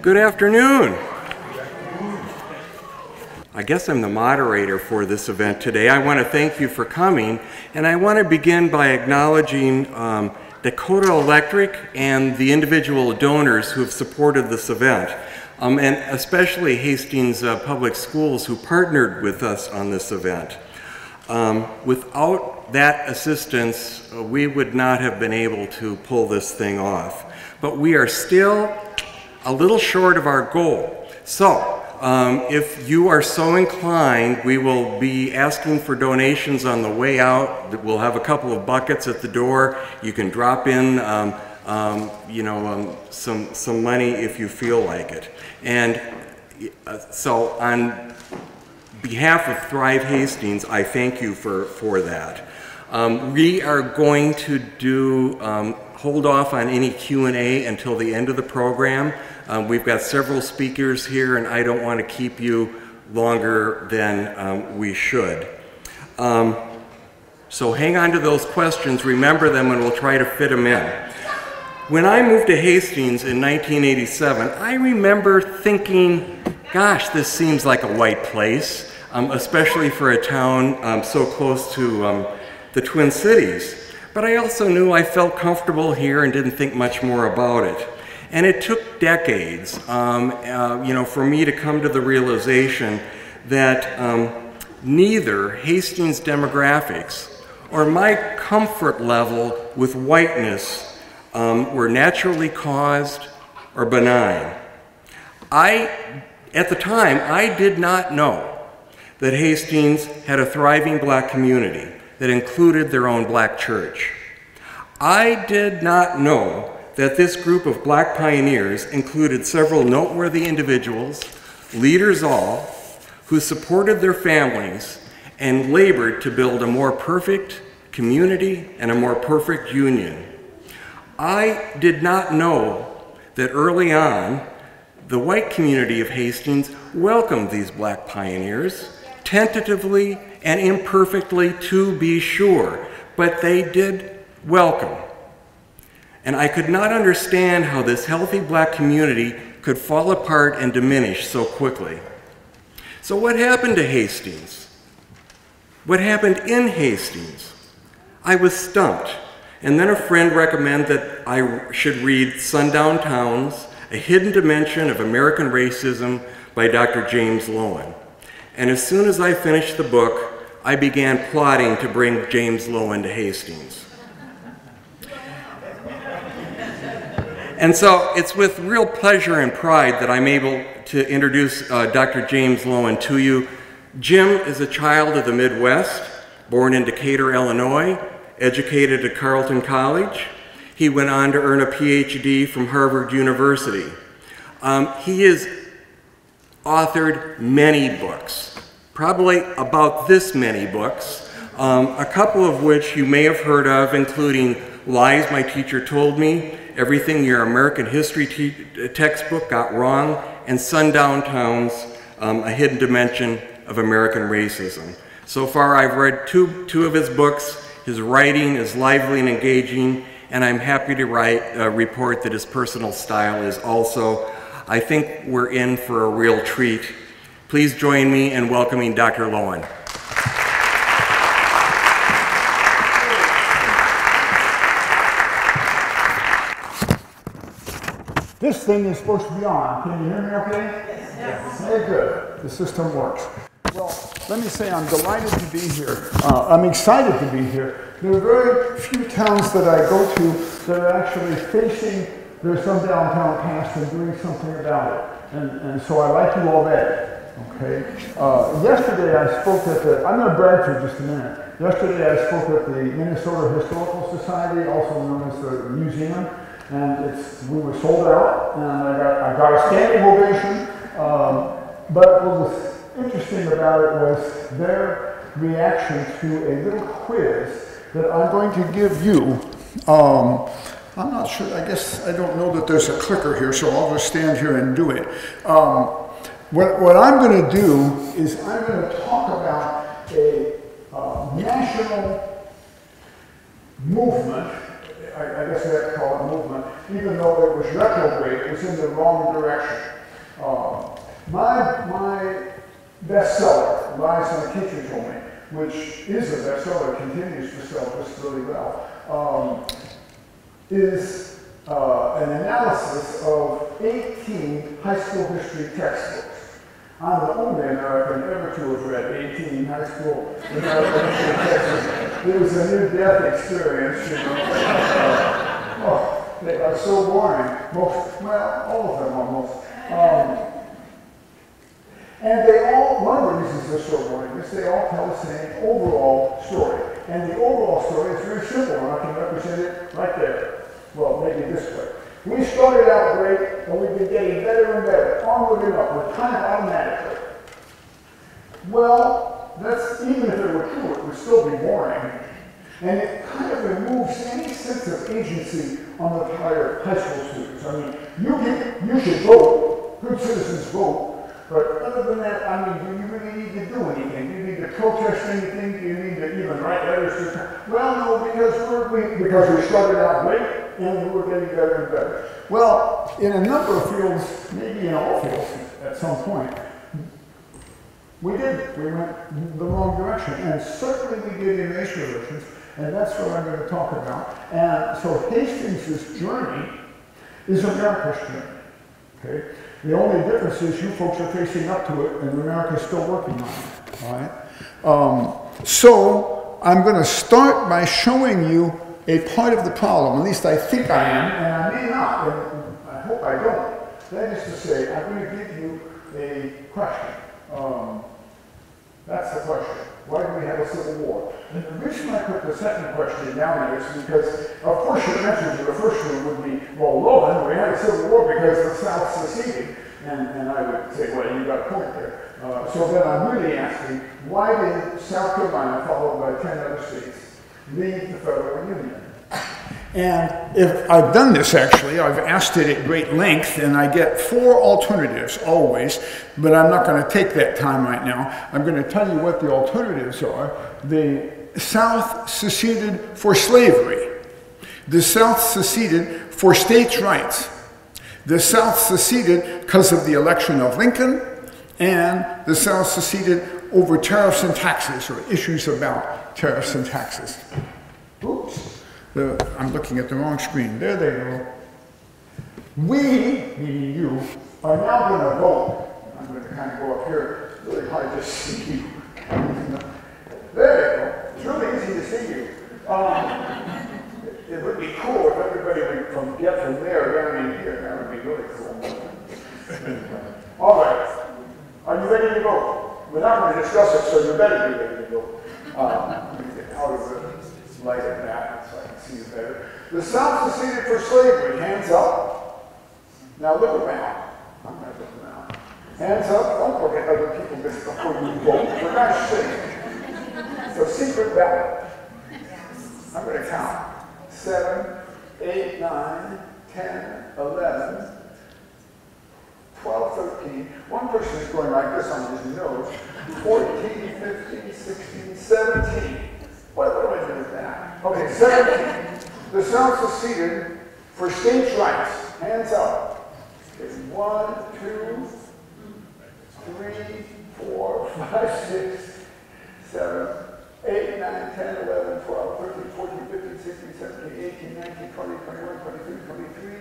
Good afternoon. I guess I'm the moderator for this event today. I want to thank you for coming, and I want to begin by acknowledging um, Dakota Electric and the individual donors who have supported this event, um, and especially Hastings uh, Public Schools who partnered with us on this event. Um, without that assistance, uh, we would not have been able to pull this thing off. But we are still a little short of our goal. So, um, if you are so inclined, we will be asking for donations on the way out. We'll have a couple of buckets at the door. You can drop in, um, um, you know, um, some some money if you feel like it. And uh, so, on behalf of Thrive Hastings, I thank you for for that. Um, we are going to do um, hold off on any Q&A until the end of the program. Um, we've got several speakers here and I don't want to keep you longer than um, we should. Um, so hang on to those questions, remember them and we'll try to fit them in. When I moved to Hastings in 1987, I remember thinking, gosh, this seems like a white place, um, especially for a town um, so close to um, the Twin Cities. But I also knew I felt comfortable here and didn't think much more about it. And it took decades, um, uh, you know, for me to come to the realization that um, neither Hastings demographics or my comfort level with whiteness um, were naturally caused or benign. I, at the time, I did not know that Hastings had a thriving black community that included their own black church. I did not know that this group of black pioneers included several noteworthy individuals, leaders all, who supported their families and labored to build a more perfect community and a more perfect union. I did not know that early on, the white community of Hastings welcomed these black pioneers, tentatively and imperfectly to be sure, but they did welcome. And I could not understand how this healthy black community could fall apart and diminish so quickly. So, what happened to Hastings? What happened in Hastings? I was stumped, and then a friend recommended that I should read Sundown Towns, A Hidden Dimension of American Racism by Dr. James Loewen. And as soon as I finished the book, I began plotting to bring James Loewen to Hastings. And so it's with real pleasure and pride that I'm able to introduce uh, Dr. James Loewen to you. Jim is a child of the Midwest, born in Decatur, Illinois, educated at Carleton College. He went on to earn a PhD from Harvard University. Um, he has authored many books, probably about this many books, um, a couple of which you may have heard of, including Lies My Teacher Told Me, Everything Your American History te textbook got wrong, and Sundown Towns, um, A Hidden Dimension of American Racism. So far, I've read two, two of his books. His writing is lively and engaging, and I'm happy to write, uh, report that his personal style is also. I think we're in for a real treat. Please join me in welcoming Dr. Loewen. This thing is supposed to be on. Can you hear me okay? Yes. yes. Very good. The system works. Well, let me say I'm delighted to be here. Uh, I'm excited to be here. There are very few towns that I go to that are actually facing their sundown town past and doing something about it. And, and so I like you already. Okay. Uh, yesterday I spoke at the, I'm going to brag for just a minute. Yesterday I spoke at the Minnesota Historical Society, also known as the museum and it's, we were sold out, and I got, I got a standing ovation. Um, but what was interesting about it was their reaction to a little quiz that I'm going to give you. Um, I'm not sure, I guess I don't know that there's a clicker here, so I'll just stand here and do it. Um, what, what, I'm going to do is I'm going to talk about a uh, national movement I, I guess we have to call it movement, even though it was retrograde, it was in the wrong direction. Uh, my, my bestseller, Lies My Teacher Told Me, which is a bestseller, continues to sell just really well, um, is uh, an analysis of 18 high school history textbooks. I'm the only American ever to have read 18 high school American history textbooks. It was a near-death experience, you know. Uh, oh, they are so boring. Most, well, all of them almost. Um, and they all, one of the reasons they're so boring is they all tell the same overall story. And the overall story is very simple, and I can represent it right there. Well, maybe this way. We started out great, and we've been getting better and better, onward and upward, kind of automatically. Well, that's even if it were true, it would still be boring. And it kind of removes any sense of agency on the part of high school students. I mean, you can, you should vote, good citizens vote, but other than that, I mean, do you really need to do anything? Do you need to protest anything? Do you need to even write letters to? Well, no, because we're we, because we started out great and we're getting better and better. Well, in a number of fields, maybe in all fields at some point, we did. We went the wrong direction, and certainly we did in race relations, and that's what I'm going to talk about. And so Hastings' journey is America's journey. Okay. The only difference is you folks are facing up to it and America's still working on it. All right? Um, so I'm going to start by showing you a part of the problem. At least I think I am, and I may not, and I hope I don't. That is to say, I'm going to give you a question. Um, that's the question. Why do we have a civil war? And the reason I put the second question down is because, of course, your answer to the first one would be, well, Loewen, we had a civil war because the South seceded. And, and I would say, well, you got a point there. Uh, so then I'm really asking, why did South Carolina, followed by 10 other states, leave the federal union? And if I've done this actually, I've asked it at great length, and I get four alternatives always, but I'm not going to take that time right now. I'm going to tell you what the alternatives are. The South seceded for slavery, the South seceded for states' rights, the South seceded because of the election of Lincoln, and the South seceded over tariffs and taxes, or issues about tariffs and taxes. Oops. The, I'm looking at the wrong screen. There they go. We, meaning you, are now going to vote. I'm going to kind of go up here. really hard to see you. There you go. It's really easy to see you. Um, it would be cool if everybody would from, get from there down in here. That would be really cool. All right. Are you ready to vote? We're not going to discuss it, so you better be ready to go. Light so I can see you better. The South seceded for slavery. Hands up. Now look around. I'm going to look around. Hands up. Don't at other people before you vote. For God's sake. A secret ballot. I'm going to count. 7, 8, 9, 10, 11, 12, 13. One person is going like this on his nose. 14, 15, 16, 17. What, what do I do with that? Okay, 17. The South seceded for states' rights. Hands up. Okay, 1, 2, 3, 4, 5, 6, 7, 8, 9, 10, 11, 12, 13, 14, 15, 16, 17, 18, 19, 20, 21, 22, 23,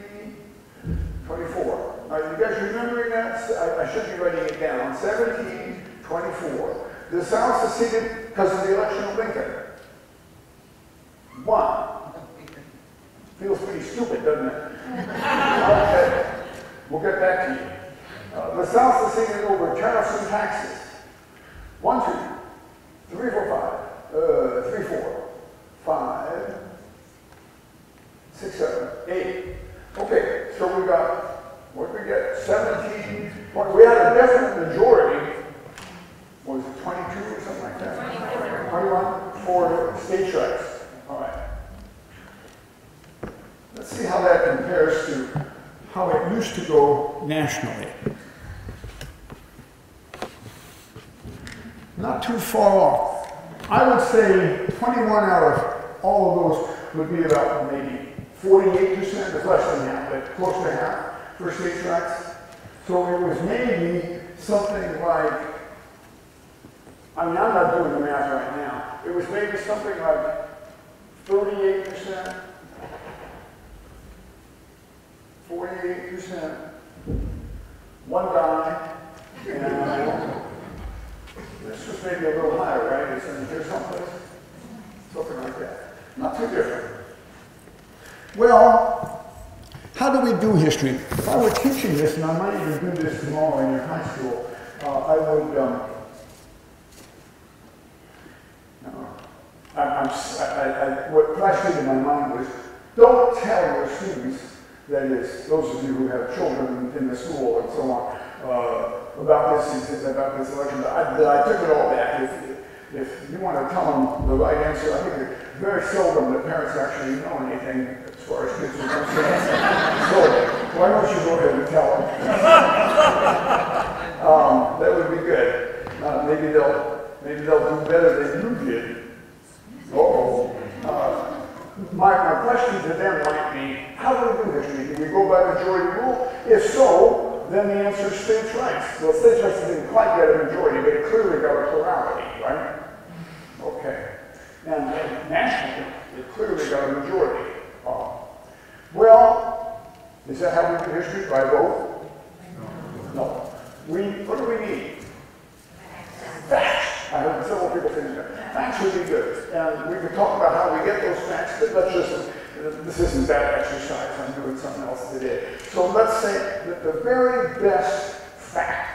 24. Are you guys remembering that? I, I should be writing it down. 17, 24. The South seceded because of the election of Lincoln. One. Feels pretty stupid, doesn't it? okay. We'll get back to you. Uh, the South seceded over tariffs and taxes. One, two, three, four, five uh, three, four, five, six, seven, eight. Okay, so we got, what did we get? 17. We had a definite majority. Was it 22 or something like that? 21 for state rights. All right. Let's see how that compares to how it used to go nationally. Not too far off. I would say 21 out of all of those would be about maybe 48%, it's less than half, but close to half for states' rights. So it was maybe something like, I mean, I'm not doing the math right now. It was maybe something like 38%, 48%, one guy, and this was maybe a little higher, right? It's in here someplace, something like that. Not too different. Well, how do we do history? If I were teaching this, and I might even do this tomorrow in your high school, uh, I would. Um, I, I'm, I, I, what flashed into my mind was, don't tell your students, that is, those of you who have children in the school and so on, uh, about this about this election. I, I took it all back. If, if you want to tell them the right answer, I think it's very seldom that parents actually know anything as far as kids are concerned. so why don't you go ahead and tell them? um, that would be good. Uh, maybe they'll maybe they'll do better than you did. Oh. Uh, my, my question to them might be, how do we do history? Do we go by majority rule? If so, then the answer is states' rights. Well, states' rights didn't quite get a majority, but it clearly got a plurality, right? Okay. And nationally, it clearly got a majority. Uh, well, is that how we do history? By vote? No. no. We, what do we need? I heard several people saying that. Facts would be good. And we could talk about how we get those facts, but let's just, this isn't that exercise. I'm doing something else today. So let's say that the very best fact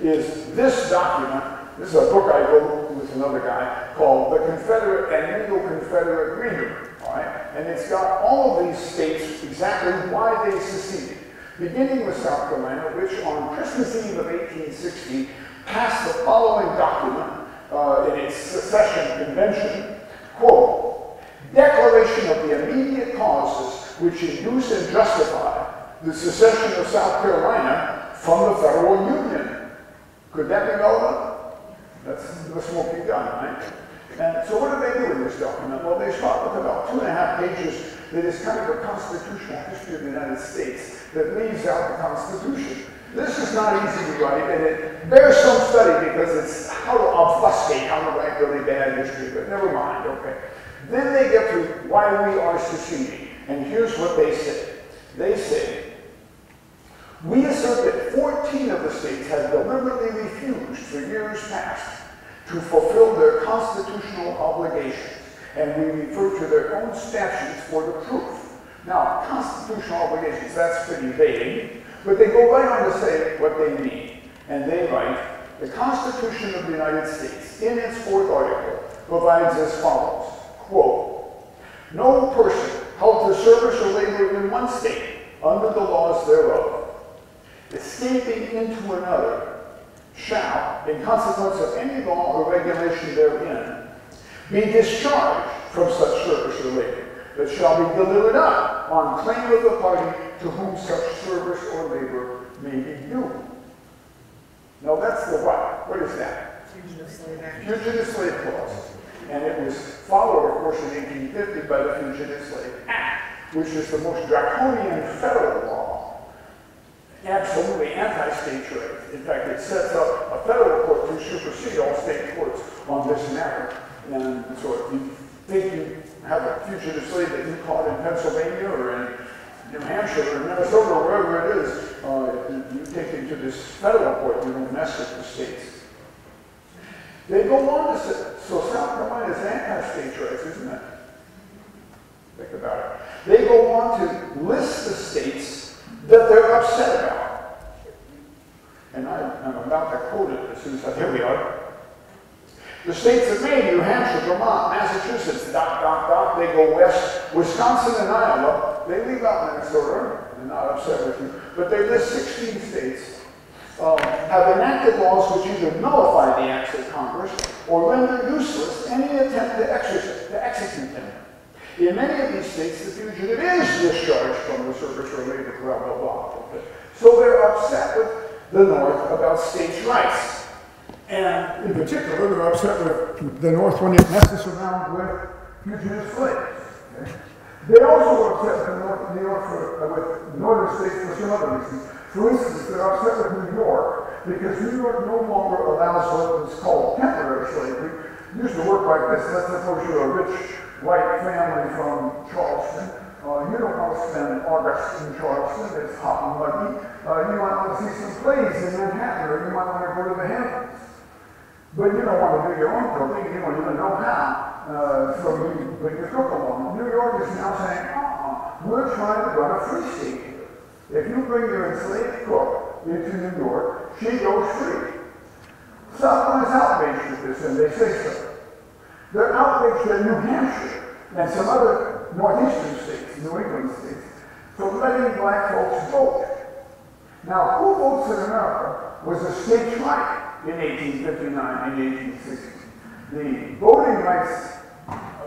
is this document this is a book I wrote with another guy called The Confederate and Neo-Confederate Agreement, all right? And it's got all of these states exactly why they seceded, beginning with South Carolina, which on Christmas Eve of 1860 passed the following document uh, in its secession convention, quote, Declaration of the immediate causes which induce and justify the secession of South Carolina from the federal union. Could that be relevant? That's the smoking gun, right? And so what do they do in this document? Well, they start with about two and a half pages that is kind of a constitutional history of the United States that leaves out the Constitution. This is not easy to write, and it bears some study because it's how to obfuscate how to write really bad history, but never mind, okay. Then they get to why we are seceding, and here's what they say. They say, we assert that 14 of the states have deliberately refused for years past to fulfill their constitutional obligations, and we refer to their own statutes for the proof. Now, constitutional obligations, that's pretty vague, but they go right on to say what they mean. And they write, the Constitution of the United States, in its fourth article, provides as follows, quote, no person held to service or labor in one state under the laws thereof escaping into another, shall, in consequence of any law or regulation therein, be discharged from such service or labor, but shall be delivered up on claim of the party to whom such service or labor may be due. Now that's the what? What is that? Fugitive Slave Act. Fugitive Slave Clause. And it was followed, of course, in 1850 by the Fugitive Slave Act, which is the most draconian federal law absolutely anti-state trade. In fact, it sets up a federal court to supersede all state courts on this matter. And so if you think you have a fugitive slave that you caught in Pennsylvania or in New Hampshire or Minnesota or wherever it is, uh, you take him to this federal court, you don't mess with the states. They go on to say, so South Carolina is anti-state rights, isn't it? Think about it. They go on to list the states that they're upset about. And I, am about to quote it as soon as I, here we are. The states of Maine, New Hampshire, Vermont, Massachusetts, dot, dot, dot, they go west. Wisconsin and Iowa, they leave out Minnesota, they're not upset with you, but they list 16 states, um, have enacted laws which either nullify the acts of Congress or render useless any attempt to, exercise, to execute them. In many of these states, the fugitive is discharged from the service related to blah, blah, blah. So they're upset with the North about states' rights. And in particular, they're upset with the North when it messes around with fugitive slaves. They also were upset with North, New York for, uh, with northern states for some other reasons. For instance, they're upset with New York because New York no longer allows what is called temporary slavery. It used to work like this. Let's suppose you're a rich white family from Charleston. Uh, you don't want to spend August in Charleston. It's hot and muggy. Uh, you might want to see some plays in Manhattan, or you might want to go to the Hamptons. But you don't want to do your own cooking. You don't even know how. Uh, so you bring your cook along. New York is now saying, uh-uh, we're trying to run a free state here. If you bring your enslaved cook into New York, she goes free. Someone is outraged at this, and they say so. They're outraged New Hampshire and some other northeastern states, New England states, for letting black folks vote. Now, who votes in America was a states' right in 1859 and 1860. The voting rights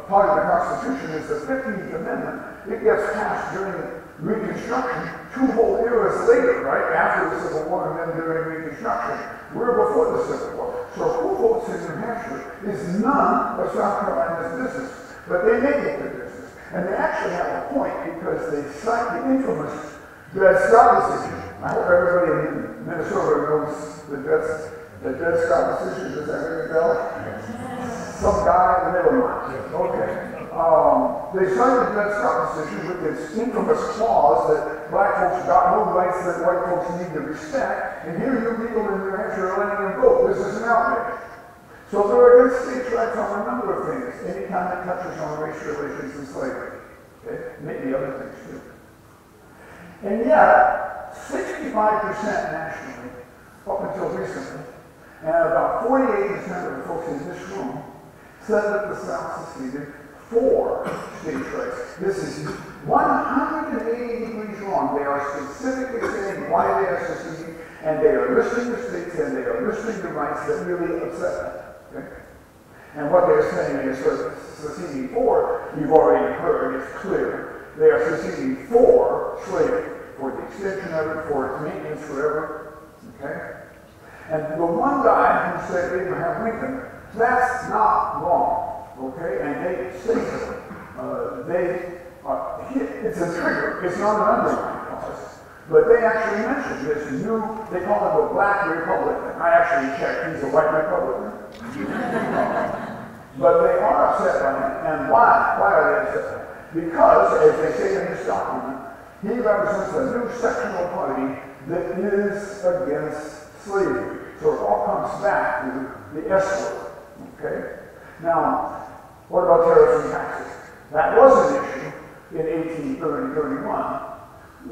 part of the Constitution is the 15th Amendment. It gets passed during Reconstruction, two whole eras later, right? After the Civil War and then during Reconstruction. We're before the Civil War. So who votes in New Hampshire is none of South Carolina's business. But they make it their business. And they actually have a point because they cite the infamous Dred Scott decision. I hope everybody in Minnesota knows the Dred, the Dred Scott decision. Does that ring a bell? Some guy in the middle of. Okay. Um, they cited the Scott decision with its infamous clause that black folks got no rights that white folks need to respect, and here you people in New Hampshire are letting them vote. This is an outrage. So they're against states' rights on a number of things, anytime it touches on race relations and slavery. Okay? Maybe other things too. And yet, 65% nationally, up until recently, and about 48% of the folks in this room said that the South seceded for states' rights. This is 180 degrees wrong. They are specifically saying why they are seceding, and they are listing the states and they are listing the rights that really upset them. Okay? And what they're saying is for seceding for, you've already heard, it's clear. They are seceding for slavery, for the extension of it, for its maintenance forever. Okay? And the one guy who said Abraham Lincoln, that's not wrong. Okay? And they say. Uh, they, uh, it's a trigger. It's not an underlying cause. But they actually mentioned this new, they call it a black Republican. I actually checked, he's a white Republican. but they are upset by him. And why? Why are they upset? Because, as they say in this document, he represents a new sectional party that is against slavery. So it all comes back to the S word. Okay? Now, what about tariffs and taxes? That was an issue in 1830-31.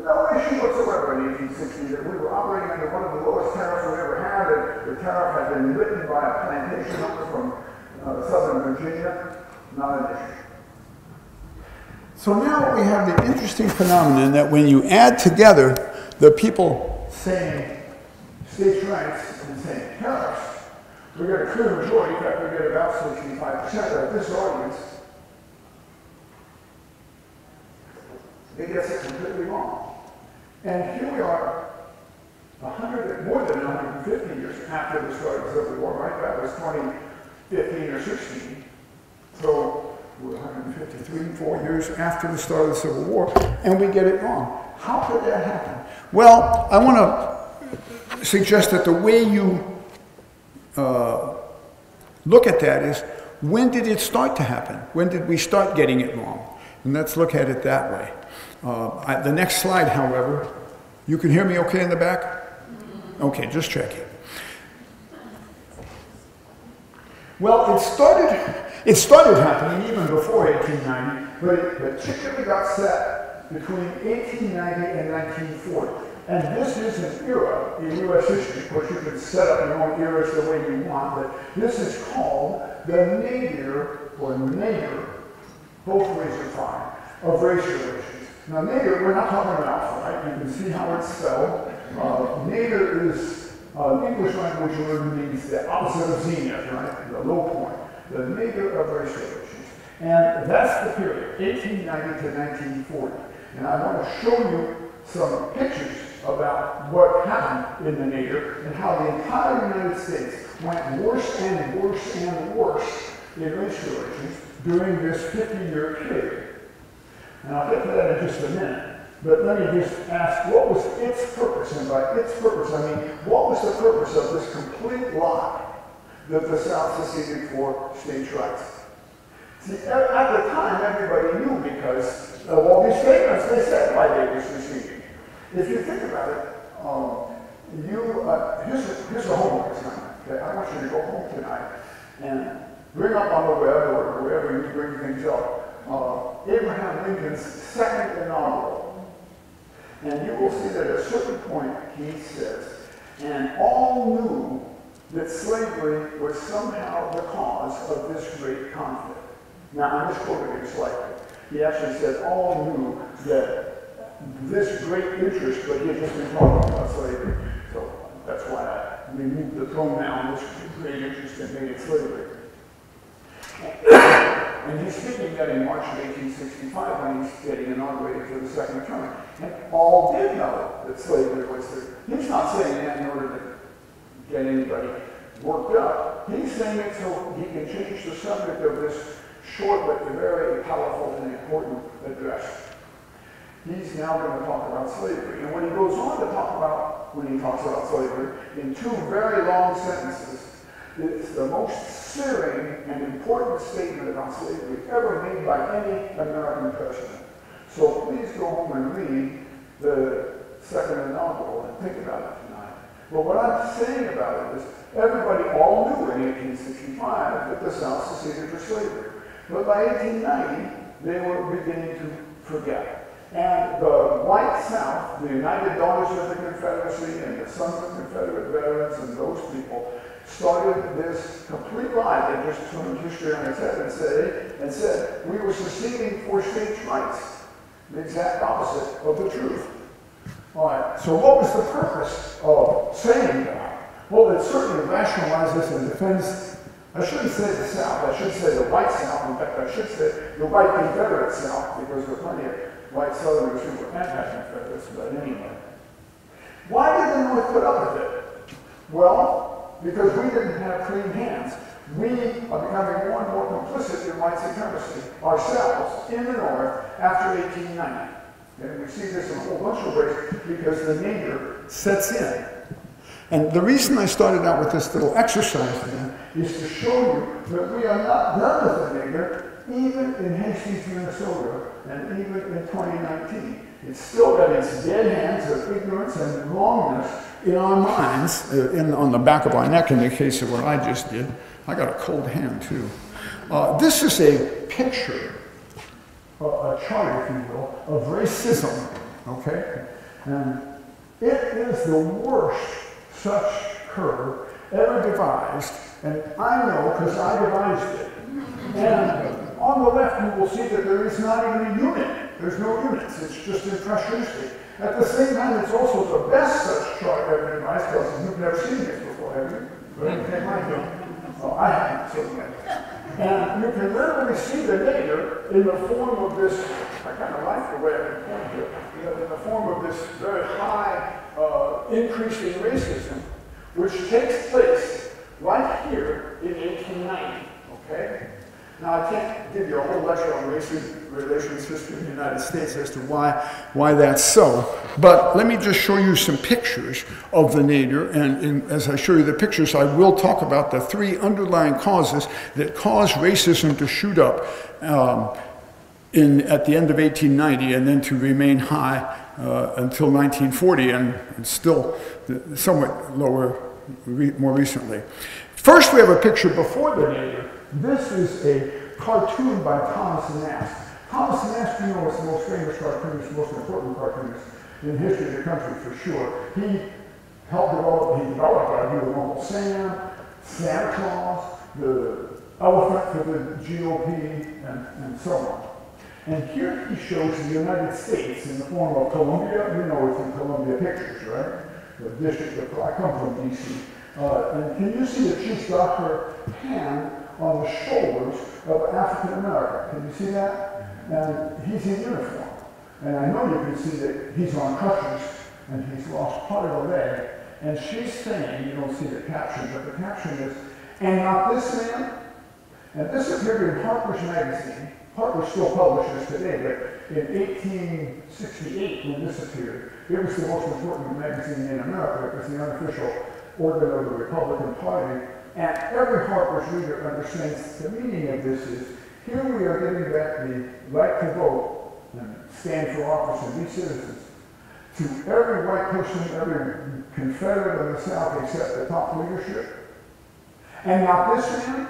No issue whatsoever in 1860 that we were operating under one of the lowest tariffs we ever had. And the tariff had been written by a plantation owner from uh, southern Virginia. Not an issue. So now we have the interesting phenomenon that when you add together the people saying states' rights and saying tariffs, we get a clear majority, in fact, we get about 65% of this audience. It gets it completely wrong. And here we are, 100, more than 150 years after the start of the Civil War, right? That was 2015 or 16. So we're 153, four years after the start of the Civil War, and we get it wrong. How could that happen? Well, I want to suggest that the way you uh, look at that is when did it start to happen? When did we start getting it wrong? And let's look at it that way. Uh, I, the next slide, however, you can hear me okay in the back? Okay, just checking. Well, it started, it started happening even before 1890, but it particularly got set between 1890 and 1940. And this is an era in U.S. history. Of course, you can set up your own eras the way you want, but this is called the nadir or nadir, both ways are fine, of race relations. Now, nadir, we're not talking about alpha, right? You can see how it's spelled. Uh, nadir is uh, English language word means the opposite of zenith, right? The low point. The nadir of race relations. And that's the period, 1890 to 1940. And I want to show you some pictures about what happened in the nadir and how the entire United States went worse and worse and worse in race relations during this 50-year period. And I'll get to that in just a minute. But let me just ask, what was its purpose? And by its purpose, I mean, what was the purpose of this complete lie that the South seceded for states' rights? See, at at the time, everybody knew because of all these statements they said why they were seceding. If you think about it, um, you, uh, here's, the- here's the homework assignment. Okay? I want you to go home tonight and bring up on the web or wherever you bring things up uh, Abraham Lincoln's second inaugural. And you will see that at a certain point he says, and all knew that slavery was somehow the cause of this great conflict. Now, I'm just quoting slightly. He actually said all knew that this great interest, but he had just been talking about slavery. So that's why I removed the pronoun, this great interest in made it slavery. And he's speaking that in March of 1865 when he's getting inaugurated for the second term. And all did know that slavery was the, he's not saying that in order to get anybody worked up. He's saying it so he can change the subject of this short but very powerful and important address. He's now going to talk about slavery. And when he goes on to talk about, when he talks about slavery, in two very long sentences, it's the most searing and important statement about slavery ever made by any American president. So please go home and read the second inaugural and think about it tonight. But what I'm saying about it is everybody all knew in 1865 that the South seceded for slavery. But by 1890, they were beginning to forget. And the white South, the United Daughters of the Confederacy and the Sons of Confederate Veterans and those people started this complete lie that just turned history on its head and said, and said we were seceding for states' rights. The exact opposite of the truth. All right, so what was the purpose of saying that? Well, it certainly rationalizes and defends, I shouldn't say the South, I should say the white South. In fact, I should say the white Confederate South, because there are plenty of but anyway. Why did the North put up with it? Well, because we didn't have clean hands. We are becoming more and more complicit in white supremacy ourselves in the North after 1890. And we see this in a whole bunch of ways because the nadir sets in. And the reason I started out with this little exercise then is to show you that we are not done with the nadir even in Hastings, Minnesota, and even in 2019. It's still got its dead hands of ignorance and wrongness in our minds, uh, in, on the back of our neck in the case of what I just did. I got a cold hand too. Uh, this is a picture, a, a chart, if you will, of racism, okay? And it is the worst such curve ever devised, and I know because I devised it. And on the left, you will see that there is not even a unit. There's no units. It's just impressionistic. At the same time, it's also the best such chart ever devised because you've never seen this before, have you? Okay. Oh, I haven't seen it. And you can literally see the nadir in the form of this, I kind of like the way I can point here, you know, in the form of this very high uh, increase in racism, which takes place right here in 1890, okay? Now, I can't give you a whole lecture on race relations history in the United States as to why, why that's so, but let me just show you some pictures of the nadir, and in, as I show you the pictures, I will talk about the three underlying causes that cause racism to shoot up um, in, at the end of 1890 and then to remain high uh, until 1940 and, and still somewhat lower re more recently. First, we have a picture before the nadir. This is a cartoon by Thomas Nast. Thomas Nast, you know, is the most famous cartoonist, most important cartoonist in the history of the country for sure. He helped develop, he developed view of Uncle Sam, Santa Claus, the elephant for the GOP, and, and so on. And here he shows the United States in the form of Columbia. You know it's in Columbia Pictures, right? The district of, I come from D.C. Uh, and can you see that got her hand on the shoulders of African America. Can you see that? And he's in uniform. And I know you can see that he's on crutches and he's lost part of a leg. And she's saying, you don't see the caption, but the caption is, and not this man. And this appeared in Harper's Magazine Harper still publishes today, but in 1868, when this appeared, it was the most important magazine in America. It was the unofficial organ of the Republican Party. And every Harper's reader understands the meaning of this is here we are giving back the right to vote and stand for office and be citizens to every white person, every Confederate in the South except the top leadership. And not this man,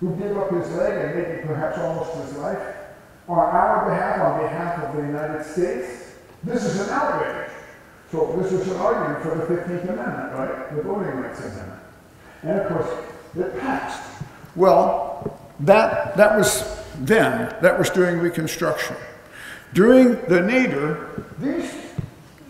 who gave up his leg and maybe perhaps almost his life, on our behalf, on behalf of the United States. This is an outrage. So this is an argument for the 15th Amendment, right? The Voting Rights Amendment. And of course, it passed. Well, that, that was then. That was during Reconstruction. During the nadir, these,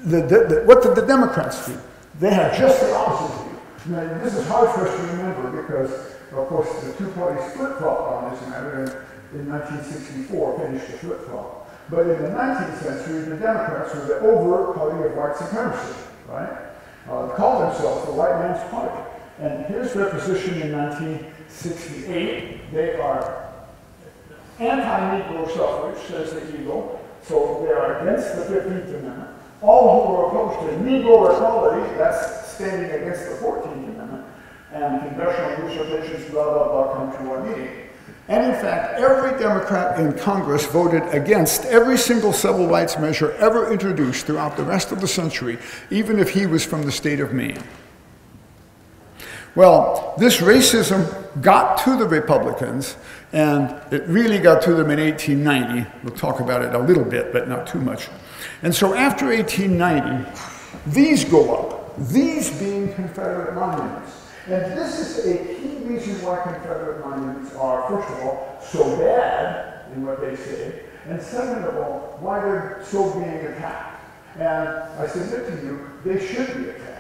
the, the, the, what did the Democrats do? They had just the opposite view. Now, this is hard for us to remember because, of course, the two parties flip-flopped on this matter and in 1964 finished the flip-flop. But in the 19th century, the Democrats were the overt party of white supremacy, right? Uh, called themselves the white man's party. And here's their position in 1968. They are anti-Negro suffrage, says the Eagle, so they are against the 15th Amendment. All who are opposed to Negro equality, that's standing against the 14th Amendment, and congressional usurpations, blah, blah, blah, come to our meeting. And in fact, every Democrat in Congress voted against every single civil rights measure ever introduced throughout the rest of the century, even if he was from the state of Maine. Well, this racism got to the Republicans, and it really got to them in 1890. We'll talk about it a little bit, but not too much. And so after 1890, these go up, these being Confederate monuments. And this is a key reason why Confederate monuments are, first of all, so bad in what they say, and second of all, why they're so being attacked. And I submit to you, they should be attacked.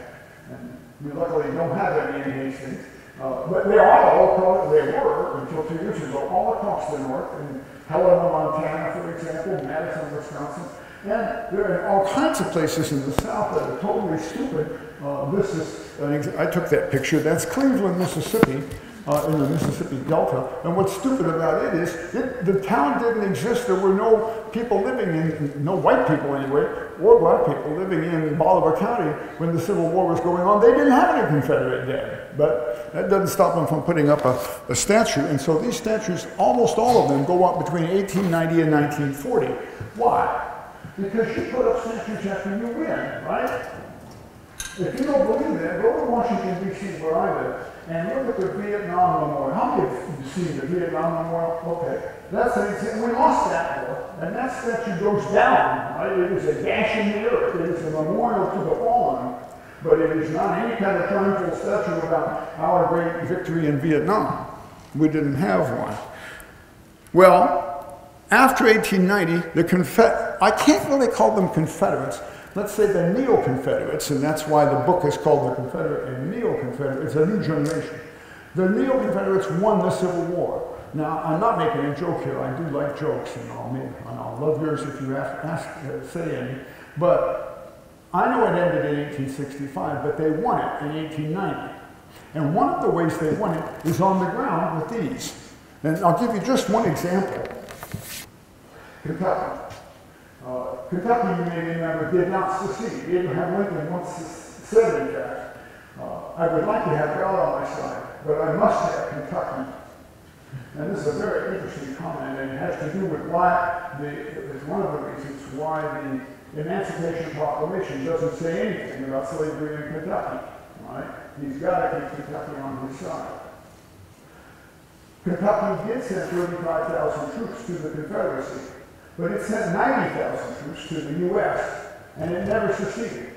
We luckily don't have any Hastings. Uh, but they are all across, they were until two years ago, all across the north, in Helena, Montana, for example, Madison, Wisconsin. And there are all kinds of places in the south that are totally stupid. Uh, this is, I took that picture, that's Cleveland, Mississippi uh, in the Mississippi Delta. And what's stupid about it is it, the town didn't exist. There were no people living in, no white people anyway, or black people living in Bolivar County when the Civil War was going on. They didn't have any Confederate dead. But that doesn't stop them from putting up a, a statue. And so these statues, almost all of them, go up between 1890 and 1940. Why? Because you put up statues after you win, right? If you don't believe that, go to Washington, D.C., where I live, and look at the Vietnam Memorial. How many of you seen the Vietnam Memorial? Okay. That's an example. We lost that war, and that statue goes down. Right? It is a gash in the earth. It is a memorial to the fallen, but it is not any kind of triumphal statue about our great victory in Vietnam. We didn't have one. Well, after 1890, the Confed- I can't really call them Confederates let's say the neo-Confederates, and that's why the book is called The Confederate and Neo-Confederate, it's a new generation. The neo-Confederates won the Civil War. Now, I'm not making a joke here. I do like jokes, and I'll, make, and I'll love yours if you ask, ask uh, say any. But I know it ended in 1865, but they won it in 1890. And one of the ways they won it is on the ground with these. And I'll give you just one example. Kentucky. You may remember, did not secede. Abraham Lincoln once said, in fact, uh, I would like to have God on my side, but I must have Kentucky. And this is a very interesting comment, and it has to do with why the, it's one of the reasons why the Emancipation Proclamation doesn't say anything about slavery in Kentucky. Right? He's got to keep Kentucky on his side. Kentucky did send 35,000 troops to the Confederacy. But it sent 90,000 troops to the U.S., and it never succeeded.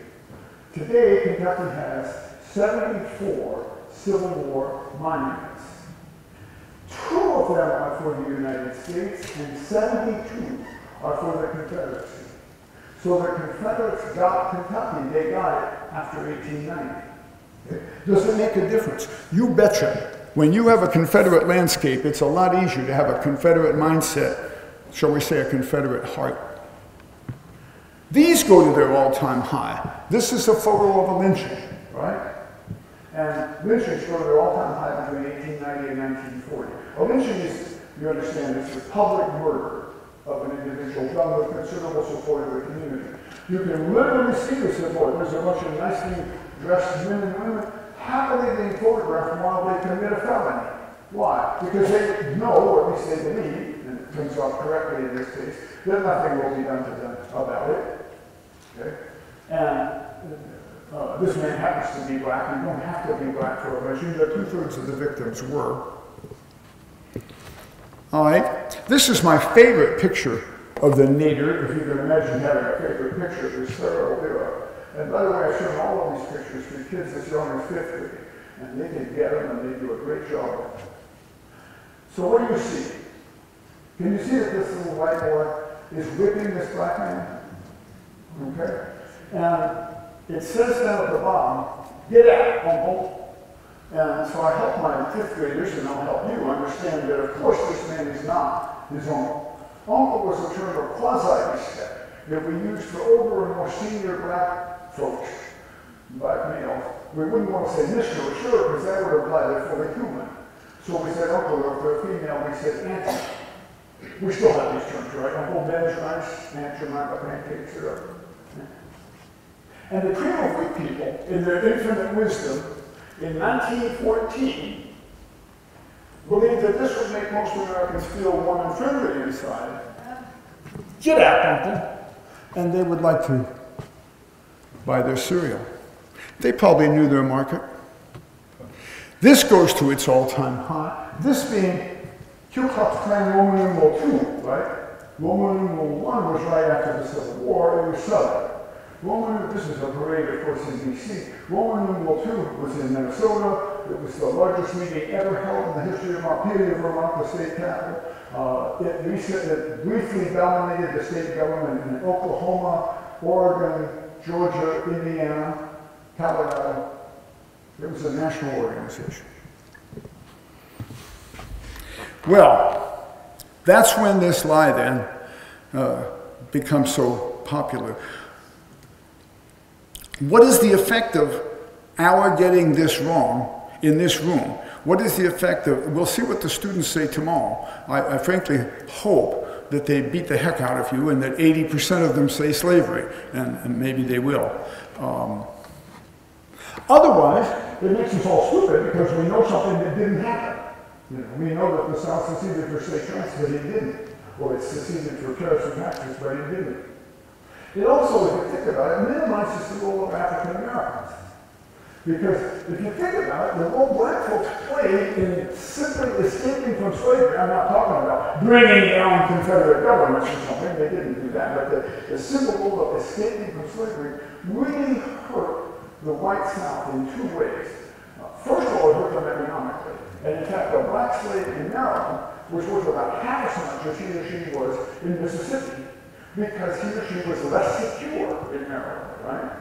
Today, Kentucky has 74 Civil War monuments. Two of them are for the United States, and 72 are for the Confederacy. So the Confederates got Kentucky, they got it after 1890. Does it make a difference? You betcha. When you have a Confederate landscape, it's a lot easier to have a Confederate mindset shall we say, a Confederate heart. These go to their all-time high. This is a photo of a lynching, right? And lynchings go to their all-time high between 1890 and 1940. A lynching is You understand, it's the public murder of an individual done with considerable support of the community. You can literally see the support. There's a bunch of nicely dressed men and women happily being photographed while they commit a felony. Why? Because they know, or at least they believe, comes off correctly in this case, then nothing will be done to them about it. Okay? And uh, this man happens to be black. You don't have to be black for a but two-thirds of the victims were. All right, this is my favorite picture of the nadir, if you can imagine having a favorite picture of this thorough era. And by the way, I've shown all of these pictures to kids as young as fifth grade, and they can get them and they do a great job. So what do you see? Can you see that this little white boy is whipping this black man? Okay? And it says down at the bottom, get out, uncle. And so I help my fifth graders, and I'll help you understand that, of course, this man is not his uncle. Uncle was a term of quasi-respect that we used for older and more senior black folks, black males. We wouldn't want to say Mr. or sure, because that would imply they're human. So we said uncle, or for a female, we said auntie. We still have these terms, right? Uncle Ben's rice, Aunt Jemima pancakes, syrup. And the cream of wheat people, in their infinite wisdom, in 1914, believed that this would make most Americans feel warm and friendly inside. Get out, Uncle. And they would like to buy their cereal. They probably knew their market. This goes to its all-time high. This being Ku Klux Klan Roman numeral 2, right? Roman numeral 1 was right after the Civil War. It was Southern. Roman, this is a parade, of course, in D.C. Roman numeral 2 was in Minnesota. It was the largest meeting ever held in the history of Montpelier, Vermont, the state capital. Uh, it, it briefly dominated the state government in Oklahoma, Oregon, Georgia, Indiana, Colorado. It was a national organization. Well, that's when this lie then uh, becomes so popular. What is the effect of our getting this wrong in this room? What is the effect of, we'll see what the students say tomorrow. I, I frankly hope that they beat the heck out of you and that 80% of them say slavery, and, and maybe they will. Um, otherwise, it makes us all stupid because we know something that didn't happen. You know, we know that the South seceded for state rights, but it didn't. Or it seceded for tariffs and taxes, but it didn't. It also, if you think about it, minimizes the role of African Americans. Because if you think about it, the role black folks played in simply escaping from slavery, I'm not talking about bringing down Confederate governments or something, they didn't do that, but the, the simple role of escaping from slavery really hurt the white South in two ways. First of all, it hurt them economically. And in fact, a black slave in Maryland was worth about half as much as he or she was in Mississippi because he or she was less secure in Maryland, right?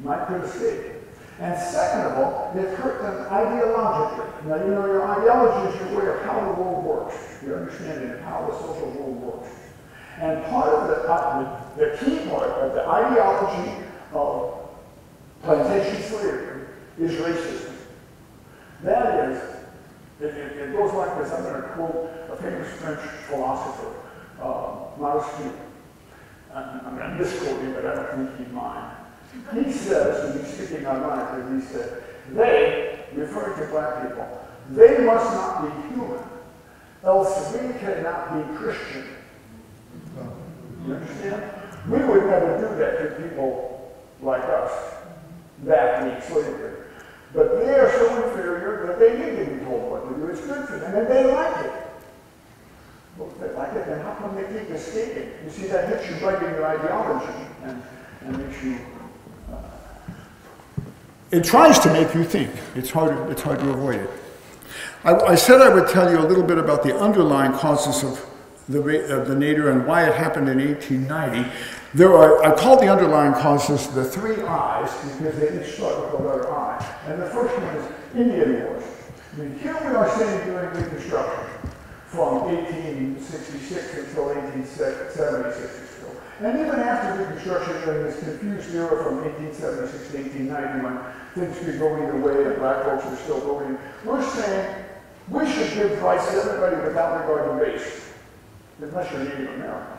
Might could escape. And second of all, it hurt them ideologically. Now, you know, your ideology is your way of how the world works, your understanding of how the social world works. And part of the, uh, the, the key part of the ideology of plantation slavery is racism. That is, it, it, it goes like this. I'm going to quote a famous French philosopher, uh, Montesquieu. I'm going to misquote but I don't think he'd mind. He says, and he's speaking ironically, he said, they, referring to black people, they must not be human, else we cannot be Christian. You understand? We would never do that to people like us that need slavery. But they are so inferior that they need to be told what to do. It's good for them, and they like it. Well, if they like it, then how come they keep escaping? You see, that hits you right in your ideology and, and makes you. Uh, it tries to make you think. It's hard, it's hard to avoid it. I, I, said I would tell you a little bit about the underlying causes of the, of the nadir and why it happened in 1890. There are, I call the underlying causes the three I's because they each start with the letter I. And the first one is Indian Wars. I mean, here we are sitting during Reconstruction from 1866 until 1876. And even after Reconstruction, during this confused era from 1876 to 1891, things could go either way and black folks are still voting, we're saying We should give rights to everybody without regard to race, unless you're Native American.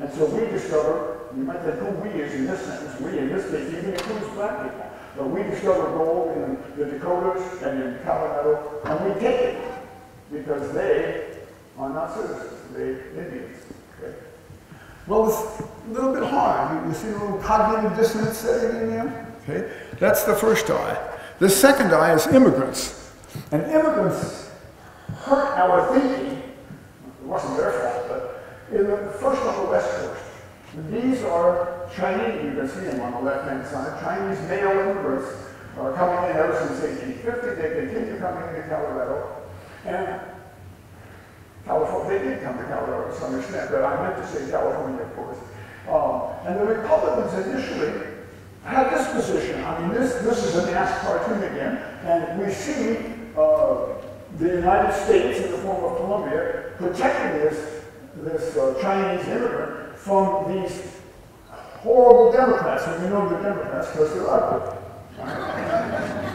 And so we discover, you might think who we is in this sentence, we in this case even includes black people. But we discover gold in the Dakotas and in Colorado, and we take it because they are not citizens, they're Indians. Okay? Well, it's a little bit hard. You, you see a little cognitive dissonance setting in there? Okay? That's the first I. The second I is immigrants. And immigrants hurt our thinking. It wasn't their fault, but in the first on the West Coast. These are Chinese, you can see them on the left-hand side, Chinese male immigrants are coming in ever since 1850. They continue coming into Colorado. And California, they did come to Colorado to some extent, but I meant to say California, of course. Um, and the Republicans initially had this position. I mean, this, this is a Nast cartoon again, and we see uh, the United States in the form of Columbia protecting this, this uh, Chinese immigrant from these horrible Democrats, and we know the Democrats because they're ugly.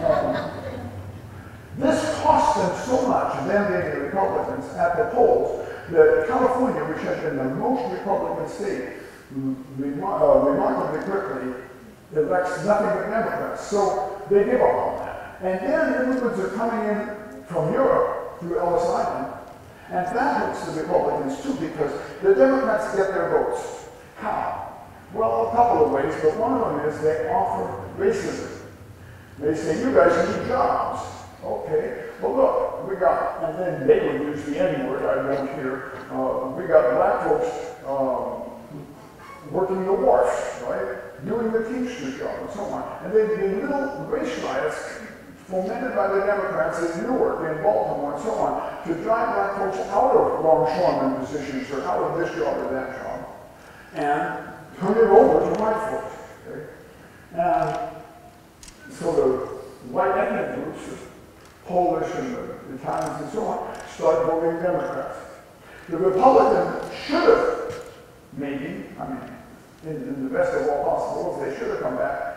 um, this cost them so much, them being the Republicans, at the polls, that California, which has been the most Republican state, uh, remarkably quickly elects nothing but Democrats. So they give up on that. And then immigrants are coming in from Europe through Ellis Island, and that hurts the Republicans too because the Democrats get their votes. How? Well, a couple of ways, but one of them is they offer racism. They say, you guys need jobs. Okay, well look, we got, and then they would use the N word, I don't hear. Uh, we got black folks um, working the wharf, right? Doing the Teamster job and so on. And they the little race riots fomented by the Democrats in Newark, in Baltimore, and so on, to drive black folks out of longshoreman positions or out of this job or that job, and turn it over to white folks. Okay? And so the white ethnic groups, Polish and the Italians and so on, start voting Democrats. The Republicans should have, maybe, I mean, in, in, the best of all possibilities, they should have come back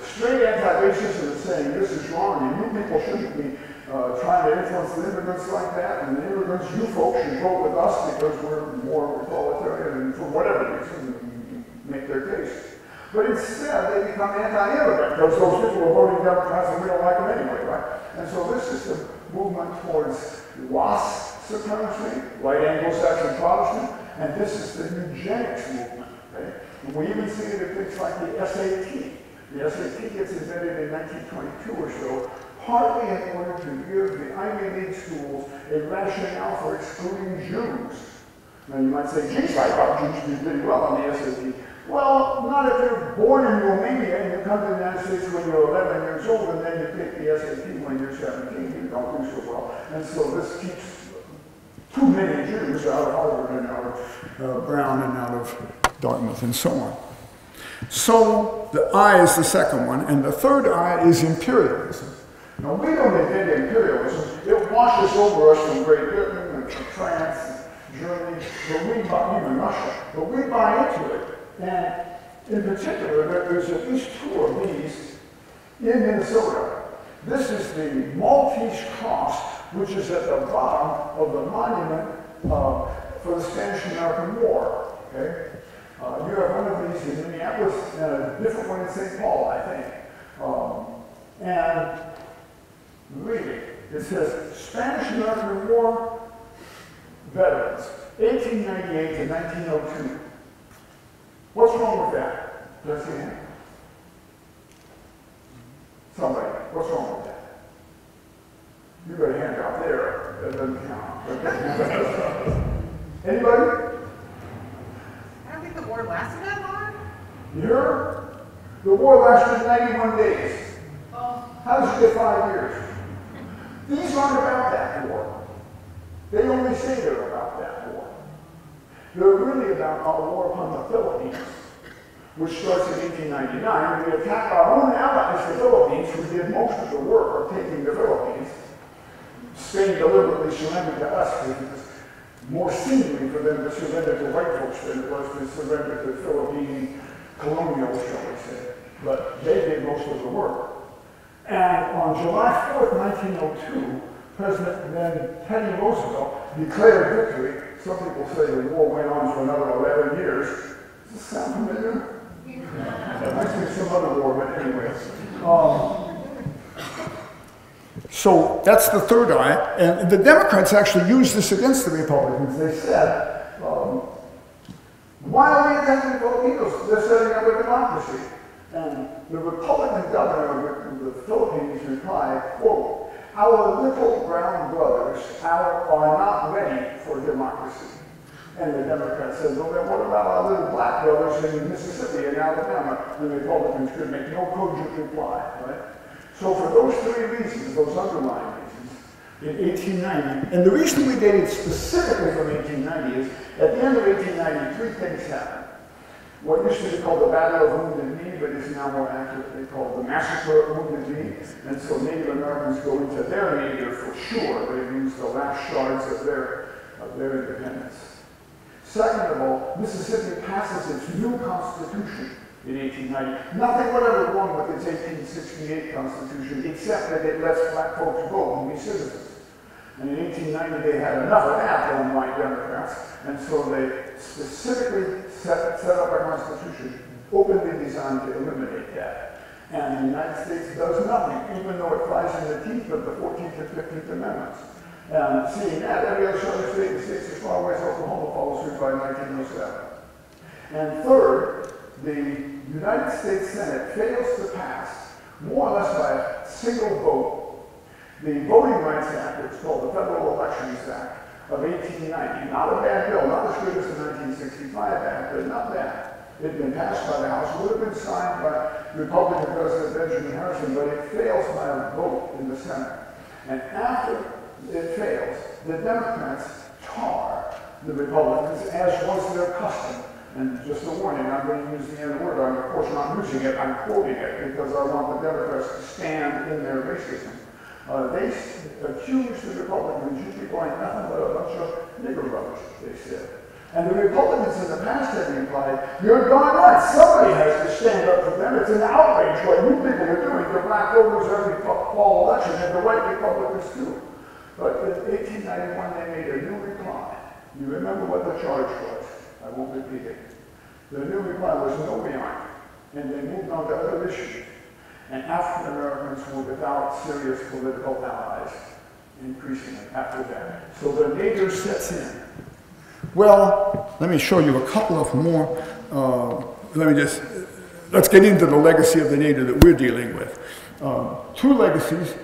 straight anti-racism and saying this is wrong and you people shouldn't be uh, trying to influence the immigrants like that and the immigrants, you folks should vote with us because we're more proletarian and for whatever reason make their case. But instead, they become anti-immigrant because those people are voting Democrats and we don't like them anyway, right? And so this is the movement towards WASP supremacy, white Anglo-Saxon Protestant, and this is the eugenics movement. Okay? And we even see it in things like the SAT. The SAT gets invented in 1922 or so, partly in order to give the Ivy League schools a rationale for excluding Jews. Now you might say, geez, I thought Jews did really well on the SAT. Well, not if you're born in Romania and you come to the United States when you're 11 years old and then you take the SAT when you're 17, you don't do so well. And so this keeps too many Jews out of Harvard and out of uh, Brown and out of Dartmouth and so on. So the I is the second one, and the third I is imperialism. Now we don't invent imperialism. It washes over us from Great Britain and from France, and Germany, but we buy, even Russia, but we buy into it. And in particular, there's at least two of these in Minnesota. This is the Maltese Cross, which is at the bottom of the monument uh, for the Spanish-American War. Okay? Uh, you have one of these in Minneapolis and a different one in St. Paul, I think. Um, and really, it says Spanish-American War veterans, 1898 to 1902. What's wrong with that? Let's see hand. Somebody, what's wrong with that? You got a hand out there. That doesn't count. Anybody? I don't think the war lasted that long. Yeah. The war lasted 91 days. Oh, How did you get five years? These aren't about that war. They only say they're about that war. They're really about our war upon the Philippines, which starts in 1899. We attack our own allies, the Philippines, who did most of the work of taking the Philippines. Spain deliberately surrendered to us because it was more seemly for them to surrender to white folks than it was to surrender to Philippine colonials, shall we say. But they did most of the work. And on July 4th, 1902, President then Teddy Roosevelt declared victory. Some people say the war went on for another 11 years. Does this sound familiar? Be some other war, but anyway. Um, so that's the third I. And the Democrats actually used this against the Republicans. They said, um, why are we attacking Filipinos? They're setting up a democracy. And the Republican governor of the Philippines replied, quote, our little brown brothers are, are not ready for democracy. And the Democrats said, well, then what about our little black brothers in Mississippi and Alabama? The Republicans could make no cogent reply, right? So for those three reasons, those underlying reasons, in 1890, and the reason we dated specifically from 1890 is at the end of 1890, three things happened. What used to be called the Battle of Wounded Knee, but is now more accurately called the Massacre of Wounded Knee. And so Native Americans go into their nadir for sure. They use the last shards of their, of their independence. Second of all, Mississippi passes its new constitution in 1890. Nothing whatever wrong with its 1868 constitution, except that it lets black folks vote and be citizens. And in 1890, they had enough of that on white Democrats, and so they specifically set, set up a constitution openly designed to eliminate that. And the United States does nothing, even though it flies in the teeth of the 14th and 15th Amendments. And seeing that, every other southern state in the states as far away as Oklahoma follows suit by 1907. And third, the United States Senate fails to pass, more or less by a single vote, the Voting Rights Act, which is called the Federal Elections Act of 1890. Not a bad bill, not as good as the 1965 Act, but not bad. It had been passed by the House, would have been signed by Republican President Benjamin Harrison, but it fails by a vote in the Senate. And after it fails, the Democrats tar the Republicans, as was their custom. And just a warning, I'm going to use the N word. I'm of course not using it, I'm quoting it because I want the Democrats to stand in their racism. Uh, they accused the Republicans, you people ain't nothing but a bunch of nigger brothers, they said. And the Republicans in the past had replied, you're darn right, somebody has to stand up for them. It's an outrage what you people are doing to black voters every fa- fall election, and the white Republicans too. But in 1891, they made a new reply. You remember what the charge was. I won't repeat it. The new reply was no beyond, and they moved on to other issues. And African Americans were without serious political allies, increasingly after that. So the nadir sets in. Well, let me show you a couple of more. Uh, let me just, let's get into the legacy of the nadir that we're dealing with. Um, two legacies.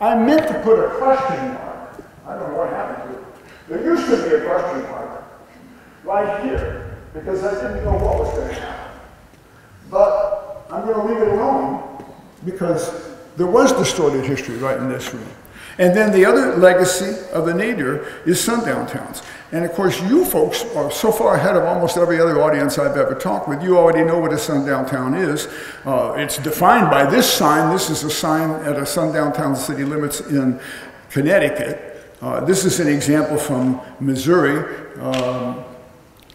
I meant to put a question mark. I don't know what happened. There used to be a question mark right here because I didn't know what was going to happen. But I'm going to leave it alone because there was distorted history right in this room. And then the other legacy of the nadir is sundown towns. And of course, you folks are so far ahead of almost every other audience I've ever talked with. You already know what a sundown town is. Uh, it's defined by this sign. This is a sign at a sundown town city limits in Connecticut. Uh, this is an example from Missouri. Um,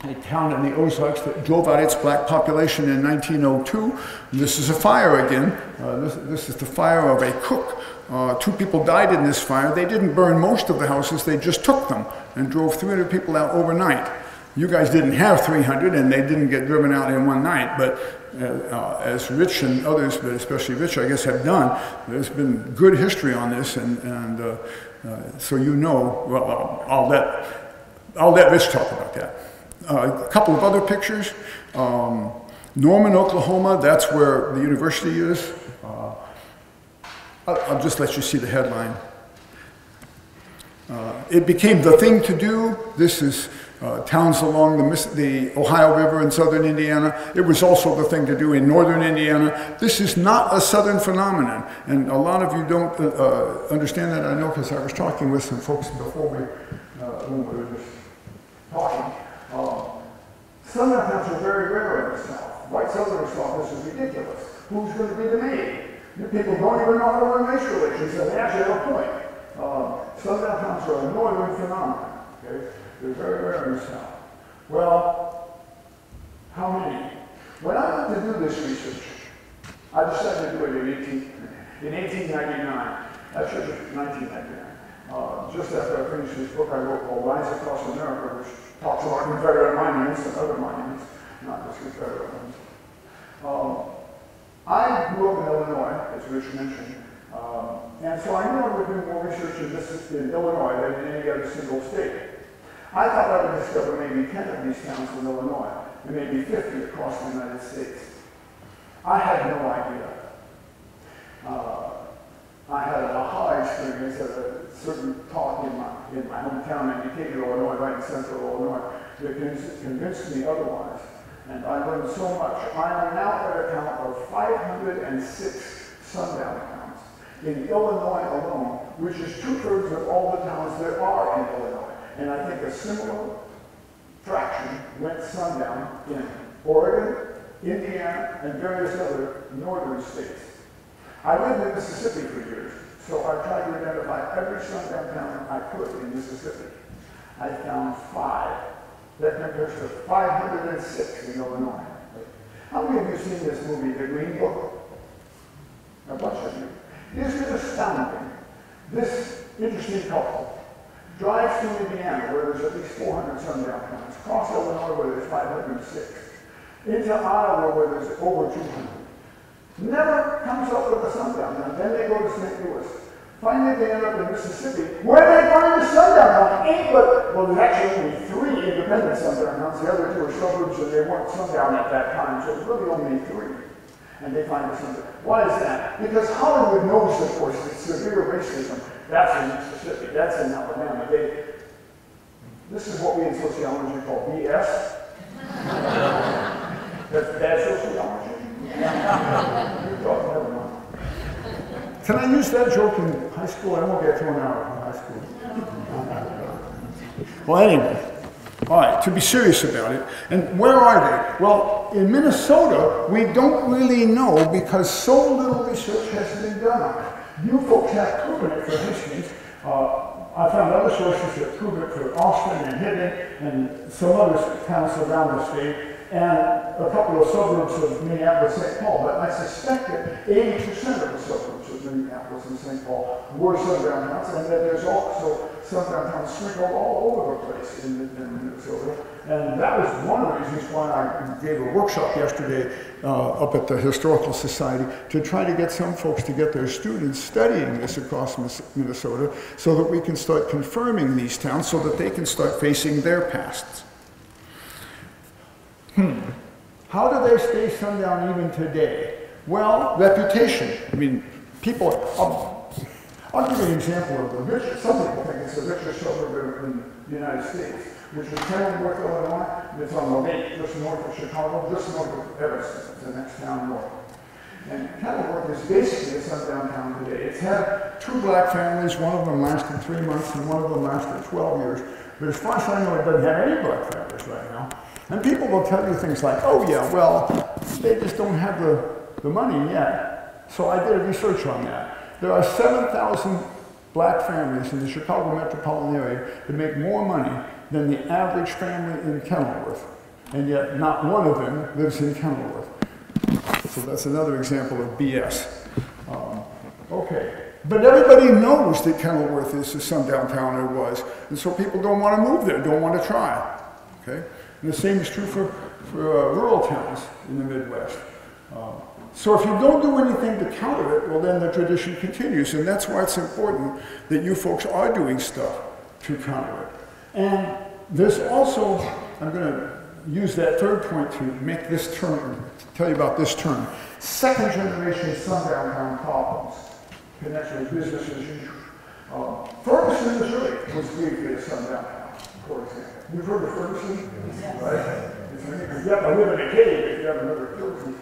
a town in the Ozarks that drove out its black population in 1902. This is a fire again. Uh, this, this is the fire of a cook. Uh, two people died in this fire. They didn't burn most of the houses, they just took them and drove 300 people out overnight. You guys didn't have 300 and they didn't get driven out in one night, but uh, uh, as Rich and others, but especially Rich, I guess, have done, there's been good history on this, and, and uh, so you know, well, I'll, I'll let, I'll let Rich talk about that. Uh, a couple of other pictures. Um, Norman, Oklahoma, that's where the university is. Uh, I'll, I'll just let you see the headline. Uh, it became the thing to do. This is uh, towns along the, the Ohio River in southern Indiana. It was also the thing to do in northern Indiana. This is not a southern phenomenon, and a lot of you don't uh, uh, understand that. I know because I was talking with some folks before we, uh, when we were just talking. Uh, Sundown towns are very rare in the South. White Southerners thought this was ridiculous. Who's going to be the maid? People don't even know how to run race relations, and they actually have a point. Uh, Sundown towns are a northern phenomenon. Okay? They're very rare in the South. Well, how many? When I went to do this research, I decided to do it in 18, in 1899. That's 1999. Uh, just after I finished this book I wrote called Lies Across America, which talks about Confederate monuments and other monuments, not just Confederate ones. Um, I grew up in Illinois, as Rich mentioned, um, and so I knew I would do more research in, this, in Illinois than in any other single state. I thought I would discover maybe 10 of these towns in Illinois, and maybe 50 across the United States. I had no idea. Uh, I had a aha experience at a certain talk in my, in my hometown in Decatur, Illinois, right in central Illinois, that convinced me otherwise. And I learned so much. I am now at a count of 506 sundown towns in Illinois alone, which is two-thirds of all the towns there are in Illinois. And I think a similar fraction went sundown in Oregon, Indiana, and various other northern states. I lived in Mississippi for years, so I tried to identify every sundown town I could in Mississippi. I found five. That compares to 506 in Illinois. How many of you seen this movie, The Green Book? A bunch of you. Isn't it astounding? This interesting couple drives through Indiana, where there's at least 400 sundown towns, across Illinois, where there's 506, into Iowa, where there's over 200. Never comes up with a sundown town. Then they go to St. Louis. Finally, they end up in Mississippi, where they find a sundown town. Eight, but, well, there's actually only three independent sundown towns. The other two are suburbs, and they weren't sundown at that time, so it's really only three. And they find a sundown. Why is that? Because Hollywood knows, of course, that severe racism. That's in Mississippi. That's in Alabama. They, this is what we in sociology call BS. That's bad sociology. Can I use that joke in high school? I won't get thrown out in high school. Well, anyway, all right, to be serious about it. And where are they? Well, in Minnesota, we don't really know because so little research has been done on it. You folks have proven it for Hastings. Uh, I found other sources that prove it for Austin and Hibbing and some other towns around the state and a couple of suburbs of Minneapolis, St. Paul, but I suspect that 80% of the suburbs of Minneapolis and St. Paul were sundown towns, and that there's also sundown towns sprinkled all over the place in, in Minnesota. And that was one of the reasons why I gave a workshop yesterday uh, up at the Historical Society to try to get some folks to get their students studying this across Minnesota so that we can start confirming these towns so that they can start facing their pasts. Hmm. How do they stay sundown even today? Well, reputation. I mean, people, I'll, I'll give you an example of the rich, some people think it's the richest suburb in the United States, which is Kenilworth, Illinois. It's on the lake just north of Chicago, just north of Evanston, the next town north. And Kenilworth is basically a sundown town today. It's had two black families, one of them lasted three months and one of them lasted 12 years. But as far as I know, it doesn't have any black families right now. And people will tell you things like, oh yeah, well, they just don't have the, the money yet. So I did a research on that. There are 7,000 black families in the Chicago metropolitan area that make more money than the average family in Kenilworth. And yet not one of them lives in Kenilworth. So that's another example of BS. Um, okay. But everybody knows that Kenilworth is the sundown town it was. And so people don't want to move there, don't want to try. Okay? And the same is true for, for uh, rural towns in the Midwest. Uh, so if you don't do anything to counter it, well, then the tradition continues. And that's why it's important that you folks are doing stuff to counter it. And there's also, I'm going to use that third point to make this term, tell you about this term. Second generation sundown town problems. Connection with business as usual. Uh, Ferguson, Missouri was briefly a sundown town, for example. You've heard of Ferguson? Yes. Right? You have to live in a cave if you haven't heard of Ferguson.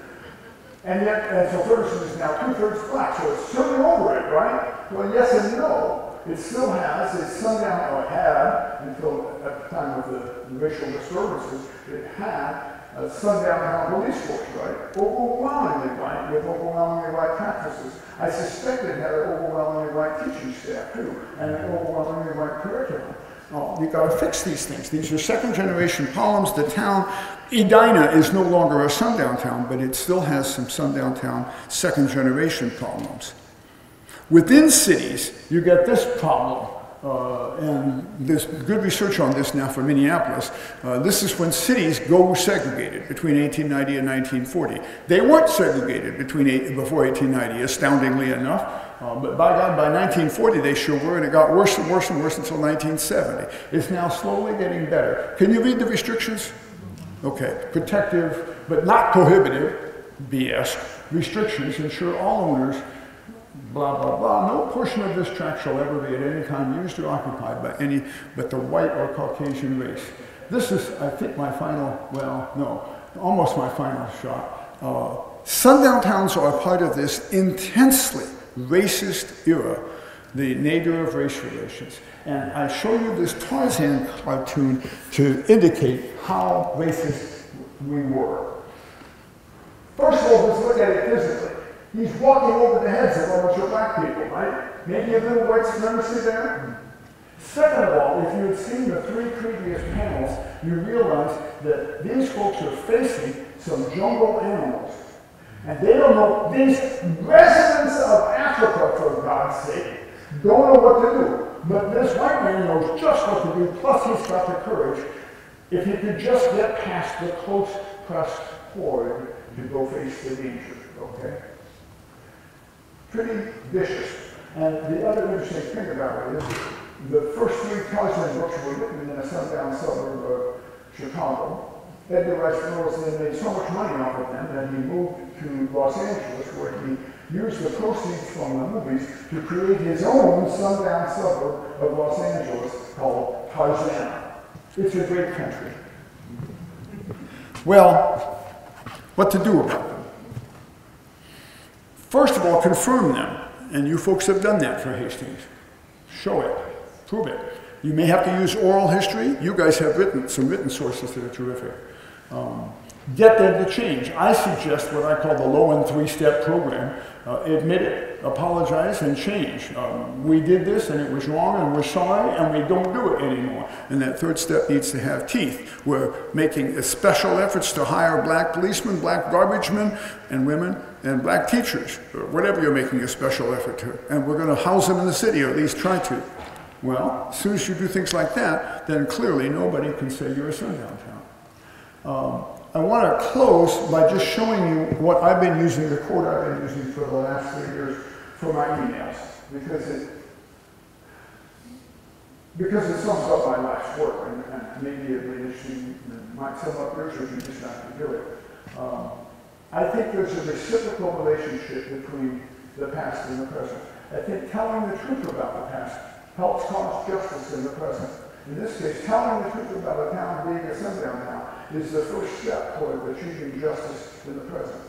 And yet, and so Ferguson is now two-thirds black, so it's turning over it, right? Well, yes and no. It still has, it's sundown, or had, until at the time of the racial disturbances, it had a sundown police force, right? Overwhelmingly white, with overwhelmingly white practices. I suspect it had an overwhelmingly white teaching staff, too, and an overwhelmingly white curriculum. Oh, you got to fix these things. These are second generation problems. The town, Edina is no longer a sundown town, but it still has some sundown town second generation columns. Within cities, you get this problem, uh, and there's good research on this now for Minneapolis. Uh, this is when cities go segregated between 1890 and 1940. They weren't segregated between eight, before 1890, astoundingly enough. Uh, but by God, by 1940 they sure were, and it got worse and worse and worse until 1970. It's now slowly getting better. Can you read the restrictions? Okay, protective, but not prohibitive, BS. Restrictions ensure all owners blah, blah, blah. No portion of this tract shall ever be at any time used or occupied by any but the white or Caucasian race. This is, I think, my final, well, no, almost my final shot. Uh, sundown towns are a part of this intensely racist era, the nadir of race relations. And I show you this Tarzan cartoon to indicate how racist we were. First of all, let's look at it physically. He's walking over the heads of a bunch of black people, right? Maybe a little white supremacy there. Second of all, if you had seen the three previous panels, you realize that these folks are facing some jungle animals. And they don't know, these residents of Africa, for God's sake, don't know what to do. But this white man knows just what to do, plus he's got the courage. If he could just get past the close pressed horde to go face the danger, okay? Pretty vicious. And the other interesting thing about it is the first three Tarzan books were written in a sundown suburb of Chicago. Edgar Rice Burroughs then made so much money off of them that he moved to Los Angeles where he used the proceeds from the movies to create his own sundown suburb of Los Angeles called Tarzana. It's a great country. Well, what to do about it? First of all, confirm them. And you folks have done that for Hastings. Show it. Prove it. You may have to use oral history. You guys have written some written sources that are terrific. Um, get them to change. I suggest what I call the Loewen three-step program. Uh, admit it, apologize, and change. Um, we did this and it was wrong and we're sorry and we don't do it anymore. And that third step needs to have teeth. We're making special efforts to hire black policemen, black garbage men and women, and black teachers, or whatever you're making a special effort to. And we're going to house them in the city, or at least try to. Well, as soon as you do things like that, then clearly nobody can say you're a sundown town. Um, I want to close by just showing you what I've been using, the quote I've been using for the last three years for my emails, because it because it sums up my life's work, and, and maybe it might sum up yours, or you just have to do it. Um, I think there's a reciprocal relationship between the past and the present. I think telling the truth about the past helps cause justice in the present. In this case, telling the truth about a town being a sundown town is the first step toward achieving justice in the present.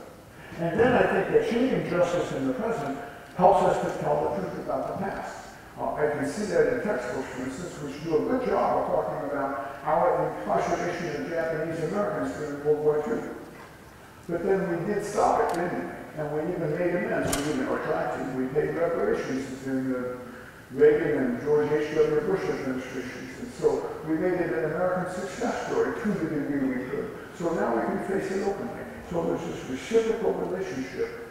And then I think that achieving justice in the present helps us to tell the truth about the past. Uh, I can see that in textbooks, for instance, which do a good job of talking about our incarceration of Japanese Americans during World War II. But then we did stop it, didn't we? And we even made amends. We even attracted, we paid reparations during the Reagan and George H.W. Bush administrations. And so we made it an American success story to the degree we could. So now we can face it openly. So there's this reciprocal relationship.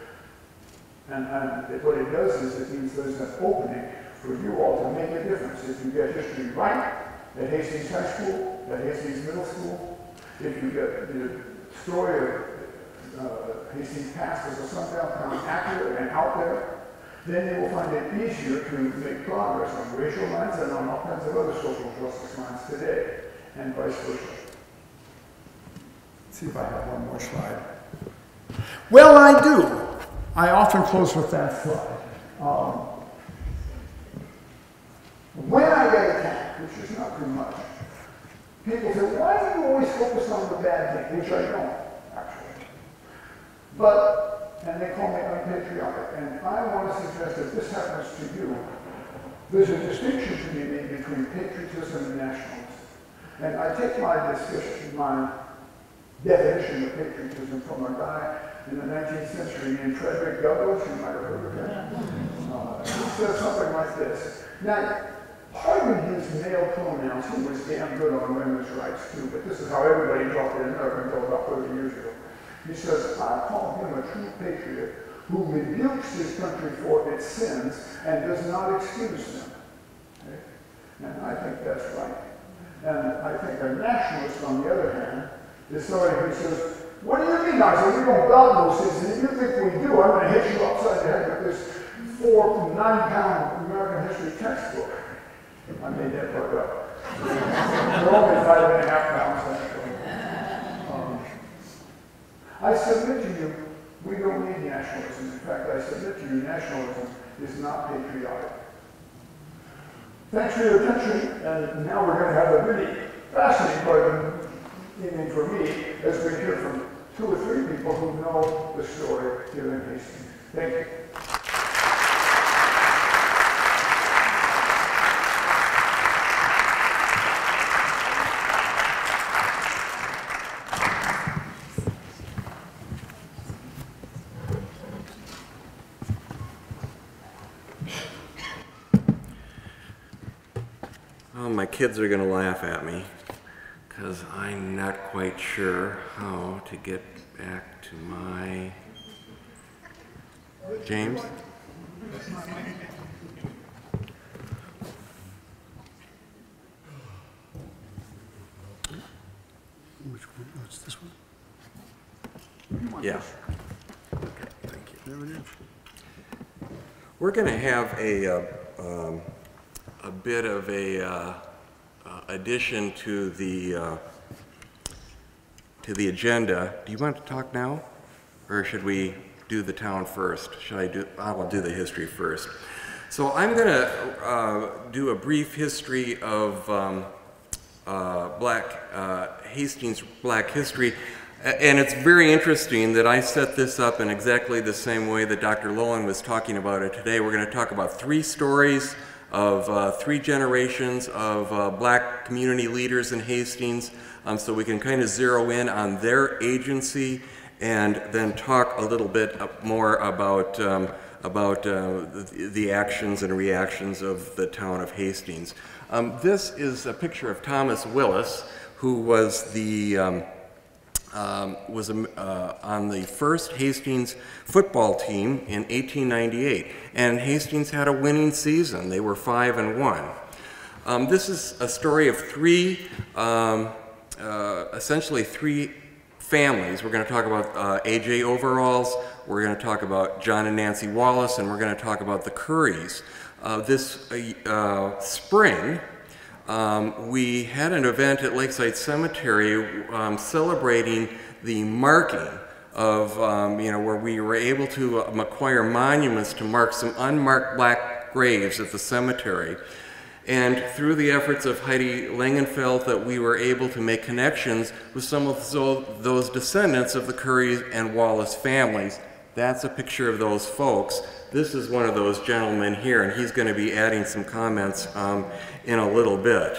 And, and what it does is it means there's an opening for you all to make a difference. If you get history right at Hastings High School, at Hastings Middle School, if you get the story of uh, Hastings Pass as a sundown town accurate and out there, then they will find it easier to make progress on racial lines and on all kinds of other social justice lines today, and vice versa. Let's see if I have one more slide. Well, I do. I often close with that slide. Um, when I get attacked, which is not too much, people say, why do you always focus on the bad thing? Which I don't. But, and they call me unpatriotic, and I want to suggest that this happens to you. There's a distinction to be made between patriotism and nationalism. And I take my discussion, my definition of patriotism from a guy in the 19th century named Frederick Douglass, you might have heard of him. Uh, he says something like this. Now, pardon his male pronouns, he was damn good on women's rights too, but this is how everybody talked in America until about 30 years ago. He says, I call him a true patriot who rebukes his country for its sins and does not excuse them. Okay? And I think that's right. And I think a nationalist, on the other hand, is somebody who says, what do you mean? I said, we don't value those things. And if you think we do, I'm going to hit you upside the head with this four, nine pound American history textbook. I made that part up. They're only five and a half pounds, actually. Um, I submit to you, we don't need nationalism. In fact, I submit to you, nationalism is not patriotic. Thanks for your attention, and now we're going to have a really fascinating part evening for me as we hear from two or three people who know the story here in Hastings. Thank you. Oh, my kids are going to laugh at me because I'm not quite sure how to get back to my. James? Which one? Oh, it's this one? Yeah. Okay, thank you. There it is. We're going to have a, uh, um, a bit of a uh, uh, addition to the, uh, to the agenda. Do you want to talk now? Or should we do the town first? Should I do, I will do the history first. So I'm going to uh, do a brief history of um, uh, Black uh, Hastings Black history. And it's very interesting that I set this up in exactly the same way that Dr. Loewen was talking about it today. We're going to talk about three stories of uh, three generations of uh, black community leaders in Hastings um, so we can kind of zero in on their agency and then talk a little bit more about, um, about uh, the, actions and reactions of the town of Hastings. Um, this is a picture of Thomas Willis, who was the um, was um, uh, on the first Hastings football team in 1898, and Hastings had a winning season. They were five and one. Um, this is a story of three, um, uh, essentially three families. We're going to talk about uh, A.J. Overalls, we're going to talk about John and Nancy Wallace, and we're going to talk about the Currys. Uh, this uh, spring, um, we had an event at Lakeside Cemetery um, celebrating the marking of, um, you know, where we were able to um, acquire monuments to mark some unmarked black graves at the cemetery. And through the efforts of Heidi Langenfeld, that we were able to make connections with some of those descendants of the Curry and Wallace families. That's a picture of those folks. This is one of those gentlemen here, and he's going to be adding some comments um, in a little bit.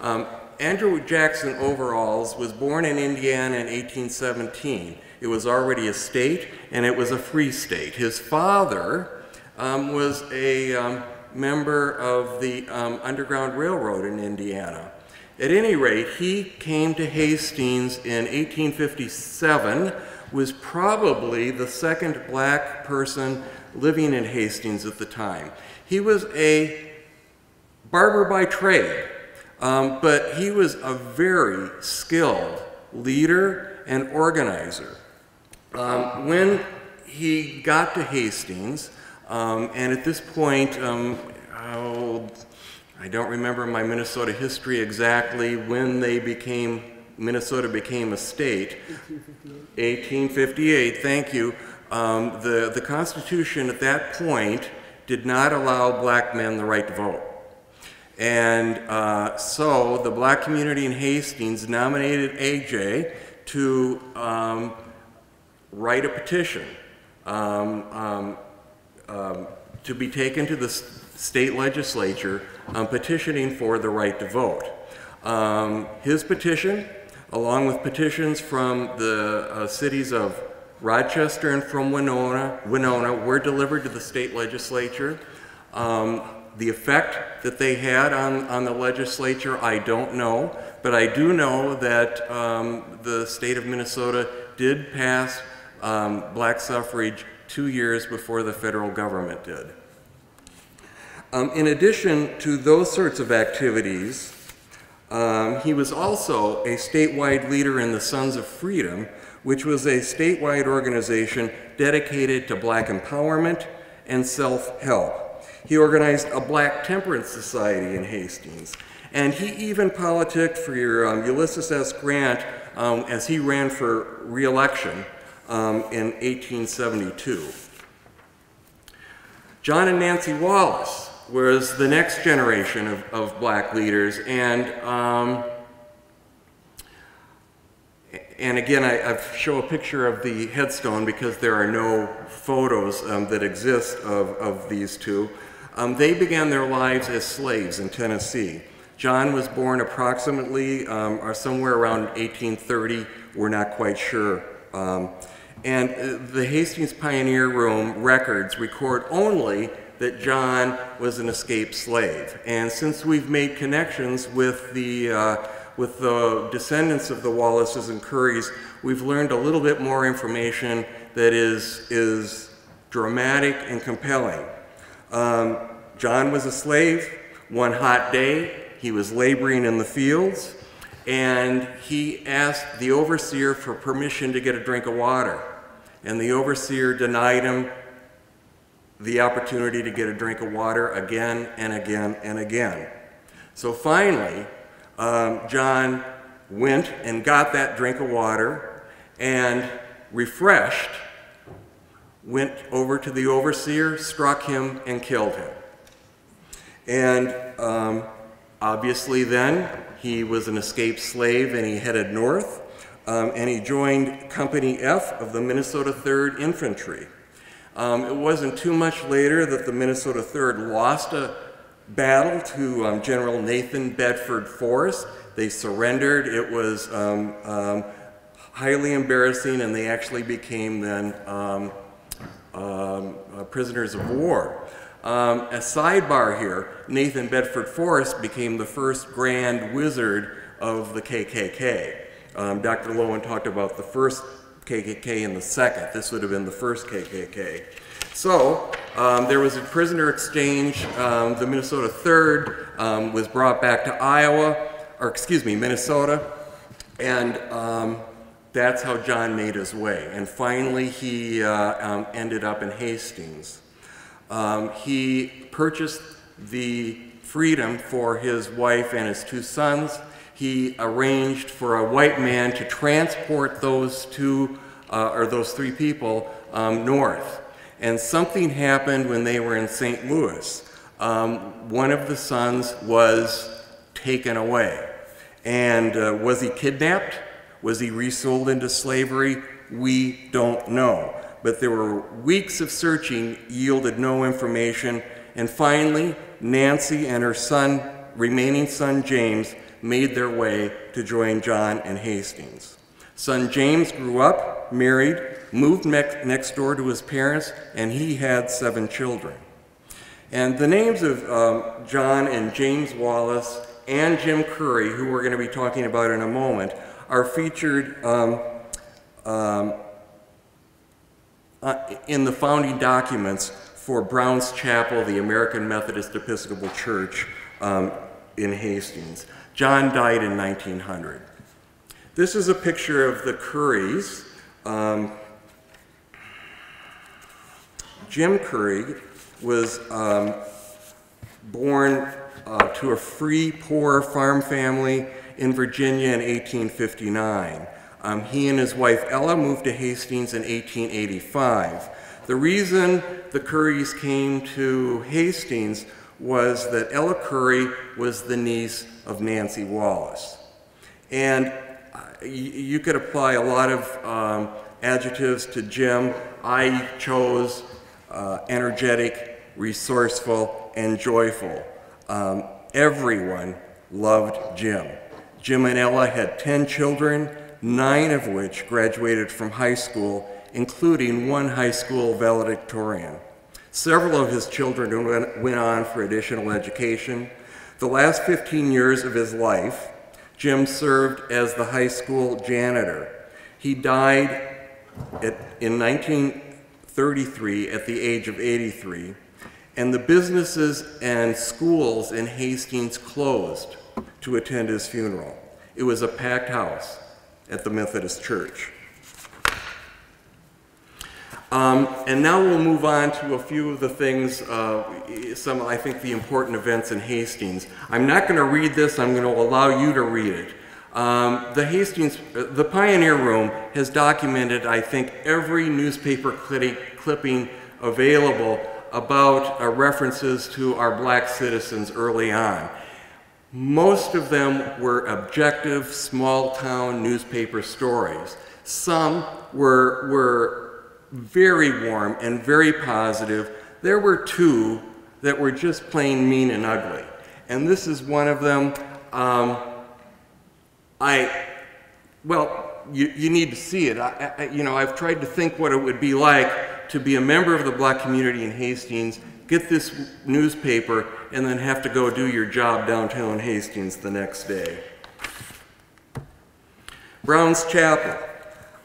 Um, Andrew Jackson Overalls was born in Indiana in 1817. It was already a state, and it was a free state. His father um, was a um, member of the um, Underground Railroad in Indiana. At any rate, he came to Hastings in 1857, was probably the second black person living in Hastings at the time. He was a barber by trade, um, but he was a very skilled leader and organizer. Um, when he got to Hastings, um, and at this point, oh, I don't remember my Minnesota history exactly when they became, Minnesota became a state. 1858, thank you. Um, the, the Constitution at that point did not allow black men the right to vote. And uh, so the black community in Hastings nominated AJ to um, write a petition um, um, um, to be taken to the state legislature um, petitioning for the right to vote. Um, his petition, along with petitions from the uh, cities of Rochester and from Winona, Winona, were delivered to the state legislature. Um, the effect that they had on, on the legislature, I don't know, but I do know that um, the state of Minnesota did pass um, black suffrage two years before the federal government did. Um, in addition to those sorts of activities, um, he was also a statewide leader in the Sons of Freedom, which was a statewide organization dedicated to black empowerment and self-help. He organized a black temperance society in Hastings, and he even politicked for your, um, Ulysses S. Grant um, as he ran for reelection um, in 1872. John and Nancy Wallace was the next generation of, of black leaders, and um, and again, I, I, show a picture of the headstone because there are no photos um, that exist of, of these two. Um, they began their lives as slaves in Tennessee. John was born approximately um, or somewhere around 1830. We're not quite sure. Um, and uh, the Hastings Pioneer Room records record only that John was an escaped slave. And since we've made connections with the uh, with the descendants of the Wallaces and Currys, we've learned a little bit more information that is, is dramatic and compelling. Um, John was a slave. One hot day, he was laboring in the fields, and he asked the overseer for permission to get a drink of water. And the overseer denied him the opportunity to get a drink of water again and again and again. So finally, um, John went and got that drink of water and refreshed, went over to the overseer, struck him, and killed him. And um, obviously, then he was an escaped slave and he headed north um, and he joined Company F of the Minnesota 3rd Infantry. Um, it wasn't too much later that the Minnesota 3rd lost a battle to um, General Nathan Bedford Forrest. They surrendered. It was um, um, highly embarrassing, and they actually became then um, um, uh, prisoners of war. Um, a sidebar here, Nathan Bedford Forrest became the first grand wizard of the KKK. Dr. Loewen talked about the first KKK and the second. This would have been the first KKK. So um, there was a prisoner exchange. Um, the Minnesota 3rd um, was brought back to Iowa, or excuse me, Minnesota, and um, that's how John made his way. And finally, he uh, um, ended up in Hastings. Um, he purchased the freedom for his wife and his two sons. He arranged for a white man to transport those two, uh, or those three people, north. And something happened when they were in St. Louis. Um, one of the sons was taken away. And uh, was he kidnapped? Was he resold into slavery? We don't know. But there were weeks of searching, yielded no information. And finally, Nancy and her son, remaining son James, made their way to join John and Hastings. Son James grew up, married, moved next door to his parents, and he had seven children. And the names of um, John and James Wallace and Jim Curry, who we're going to be talking about in a moment, are featured um, um, uh, in the founding documents for Brown's Chapel, the American Methodist Episcopal Church um, in Hastings. John died in 1900. This is a picture of the Currys. Um, Jim Curry was um, born uh, to a free, poor farm family in Virginia in 1859. Um, he and his wife Ella moved to Hastings in 1885. The reason the Currys came to Hastings was that Ella Curry was the niece of Nancy Wallace. And uh, you could apply a lot of um, adjectives to Jim. I chose uh, energetic, resourceful, and joyful. Um, everyone loved Jim. Jim and Ella had 10 children, nine of which graduated from high school, including one high school valedictorian. Several of his children went on for additional education. The last 15 years of his life, Jim served as the high school janitor. He died at, in 1933 at the age of 83, and the businesses and schools in Hastings closed to attend his funeral. It was a packed house at the Methodist Church. Um, and now we'll move on to a few of the things, uh, some, I think, the important events in Hastings. I'm not going to read this, I'm going to allow you to read it. Um, the Hastings, uh, the Pioneer Room has documented, I think, every newspaper clipping, available about uh, references to our black citizens early on. Most of them were objective, small town newspaper stories. Some were, were very warm and very positive. There were two that were just plain mean and ugly. And this is one of them. Um, I, well, you, you need to see it. I, I, you know, I've tried to think what it would be like to be a member of the black community in Hastings, get this newspaper, and then have to go do your job downtown Hastings the next day. Brown's Chapel.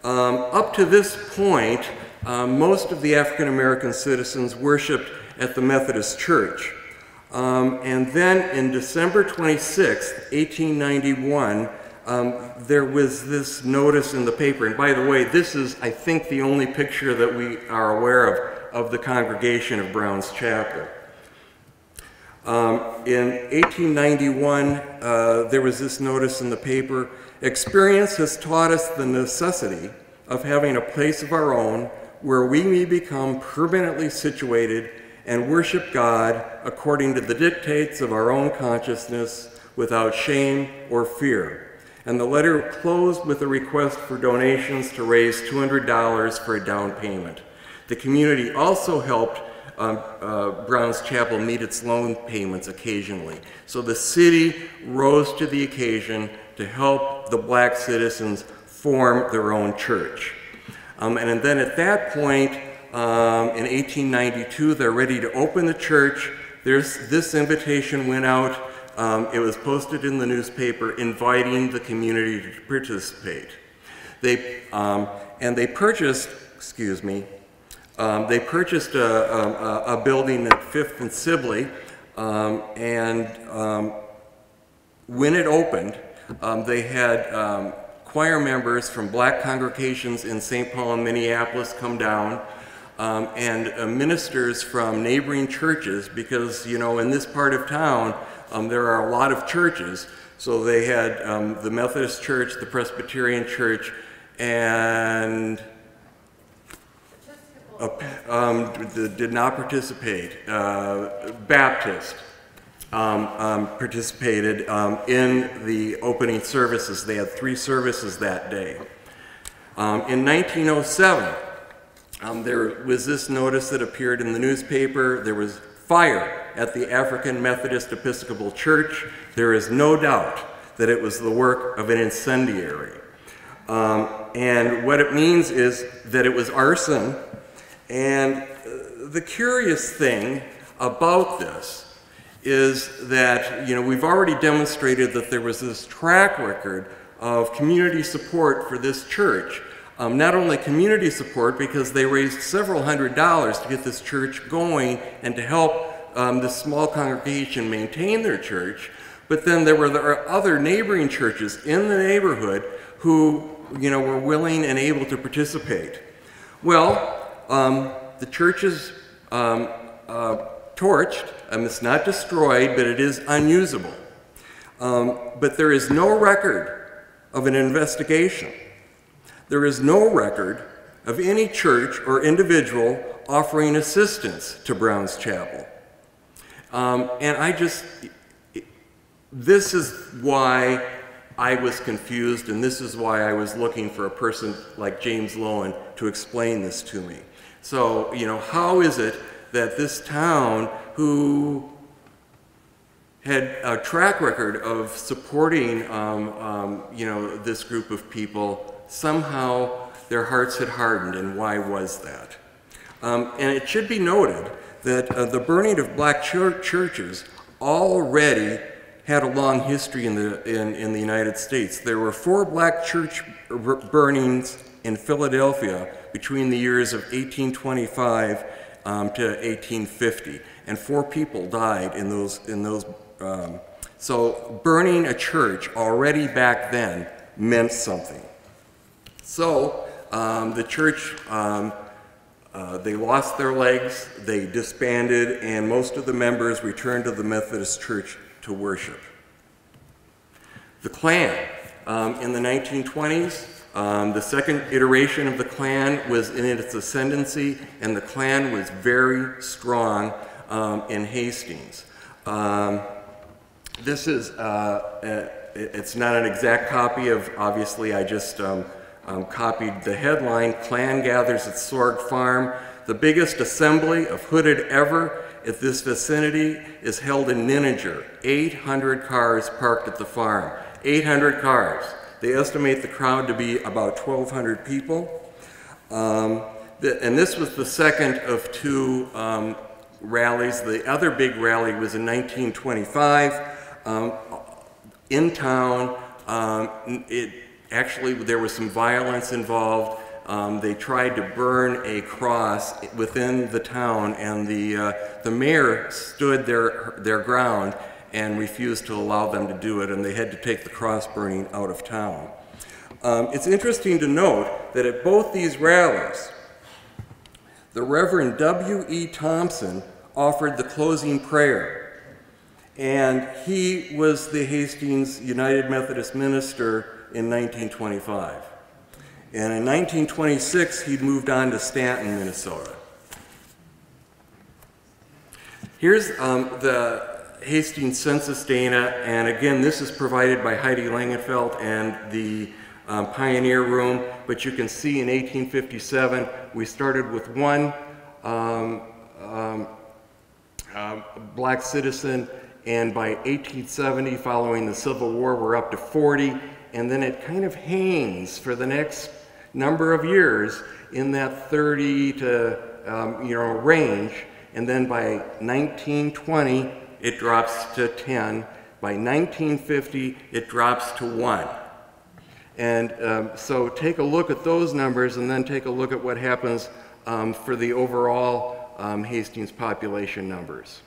Um, up to this point, um, most of the African American citizens worshiped at the Methodist Church. Um, and then in December 26, 1891, um, there was this notice in the paper. And by the way, this is, I think, the only picture that we are aware of of the congregation of Brown's Chapel. Um, in 1891, uh, there was this notice in the paper Experience has taught us the necessity of having a place of our own where we may become permanently situated and worship God according to the dictates of our own consciousness without shame or fear. And the letter closed with a request for donations to raise $200 for a down payment. The community also helped um, uh, Brown's Chapel meet its loan payments occasionally. So the city rose to the occasion to help the black citizens form their own church. Um, and then at that point, um, in 1892, they're ready to open the church. There's, this invitation went out. Um, it was posted in the newspaper inviting the community to participate. They, um, and they purchased, excuse me, um, they purchased a, a, a, building at 5th and Sibley, um, and when it opened, they had choir members from black congregations in St. Paul and Minneapolis come down, um, and uh, ministers from neighboring churches, because, you know, in this part of town, um, there are a lot of churches. So they had um, the Methodist Church, the Presbyterian Church, and um, did not participate, uh, Baptist um, um, participated um, in the opening services. They had three services that day. Um, in 1907, um, there was this notice that appeared in the newspaper. There was fire at the African Methodist Episcopal Church. There is no doubt that it was the work of an incendiary. And what it means is that it was arson. And uh, the curious thing about this is that, you know, we've already demonstrated that there was this track record of community support for this church. Um, not only community support, because they raised several hundred dollars to get this church going and to help um, this small congregation maintain their church, but then there were the other neighboring churches in the neighborhood who, you know, were willing and able to participate. Well, um, the churches um, uh, torched. Um, it's not destroyed, but it is unusable. Um, but there is no record of an investigation. There is no record of any church or individual offering assistance to Brown's Chapel. Um, and I just, this is why I was confused, and this is why I was looking for a person like James Loewen to explain this to me. So, you know, how is it that this town, who had a track record of supporting, um, um, you know, this group of people, somehow their hearts had hardened, and why was that? Um, and it should be noted that uh, the burning of black churches already had a long history in the, in, in the United States. There were four black church burnings in Philadelphia between the years of 1825 um, to 1850, and four people died in those. In those um, so burning a church already back then meant something. So um, the church, um, uh, they lost their legs, they disbanded, and most of the members returned to the Methodist Church to worship. The Klan, um, in the 1920s, um, the second iteration of the Klan was in its ascendancy, and the Klan was very strong um, in Hastings. Um, this is, uh, uh, it's not an exact copy of, obviously, I just um, um, copied the headline Klan gathers at Sorg Farm. The biggest assembly of hooded ever at this vicinity is held in Nininger. 800 cars parked at the farm. 800 cars. They estimate the crowd to be about 1,200 people. Um, the, and this was the second of two um, rallies. The other big rally was in 1925 um, in town. Um, it actually there was some violence involved. Um, they tried to burn a cross within the town, and the uh, the mayor stood their their ground and refused to allow them to do it, and they had to take the cross burning out of town. Um, it's interesting to note that at both these rallies, the Reverend W. E. Thompson offered the closing prayer and he was the Hastings United Methodist minister in 1925. And in 1926, he'd moved on to Stanton, Minnesota. Here's um, the Hastings census data, and again, this is provided by Heidi Langenfeld and the um, Pioneer Room, but you can see in 1857, we started with one um, um, uh, black citizen and by 1870, following the Civil War, we're up to 40, and then it kind of hangs for the next number of years in that 30 to um, you know range, and then by 1920 it drops to 10. By 1950 it drops to one. And um, so take a look at those numbers, and then take a look at what happens um, for the overall um, Hastings population numbers.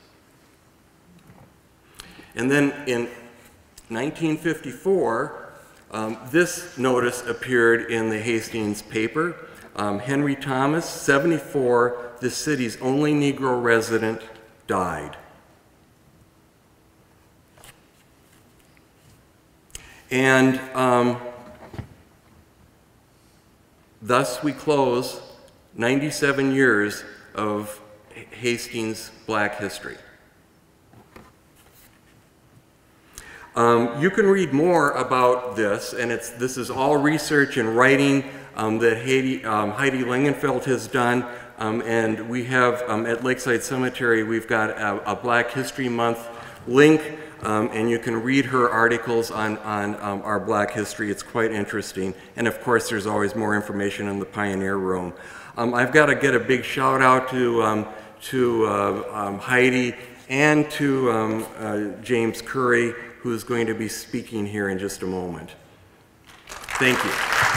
And then in 1954, um, this notice appeared in the Hastings paper. Um, Henry Thomas, 74, the city's only Negro resident, died. And um, thus we close 97 years of Hastings black history. Um, you can read more about this, and it's, this is all research and writing um, that Heidi, um, Heidi Langenfeld has done. Um, and we have um, at Lakeside Cemetery, we've got a, a Black History Month link, um, and you can read her articles on, on our Black history. It's quite interesting. And of course, there's always more information in the Pioneer Room. I've got to get a big shout out to, to uh, Heidi and to uh, James Curry who is going to be speaking here in just a moment. Thank you.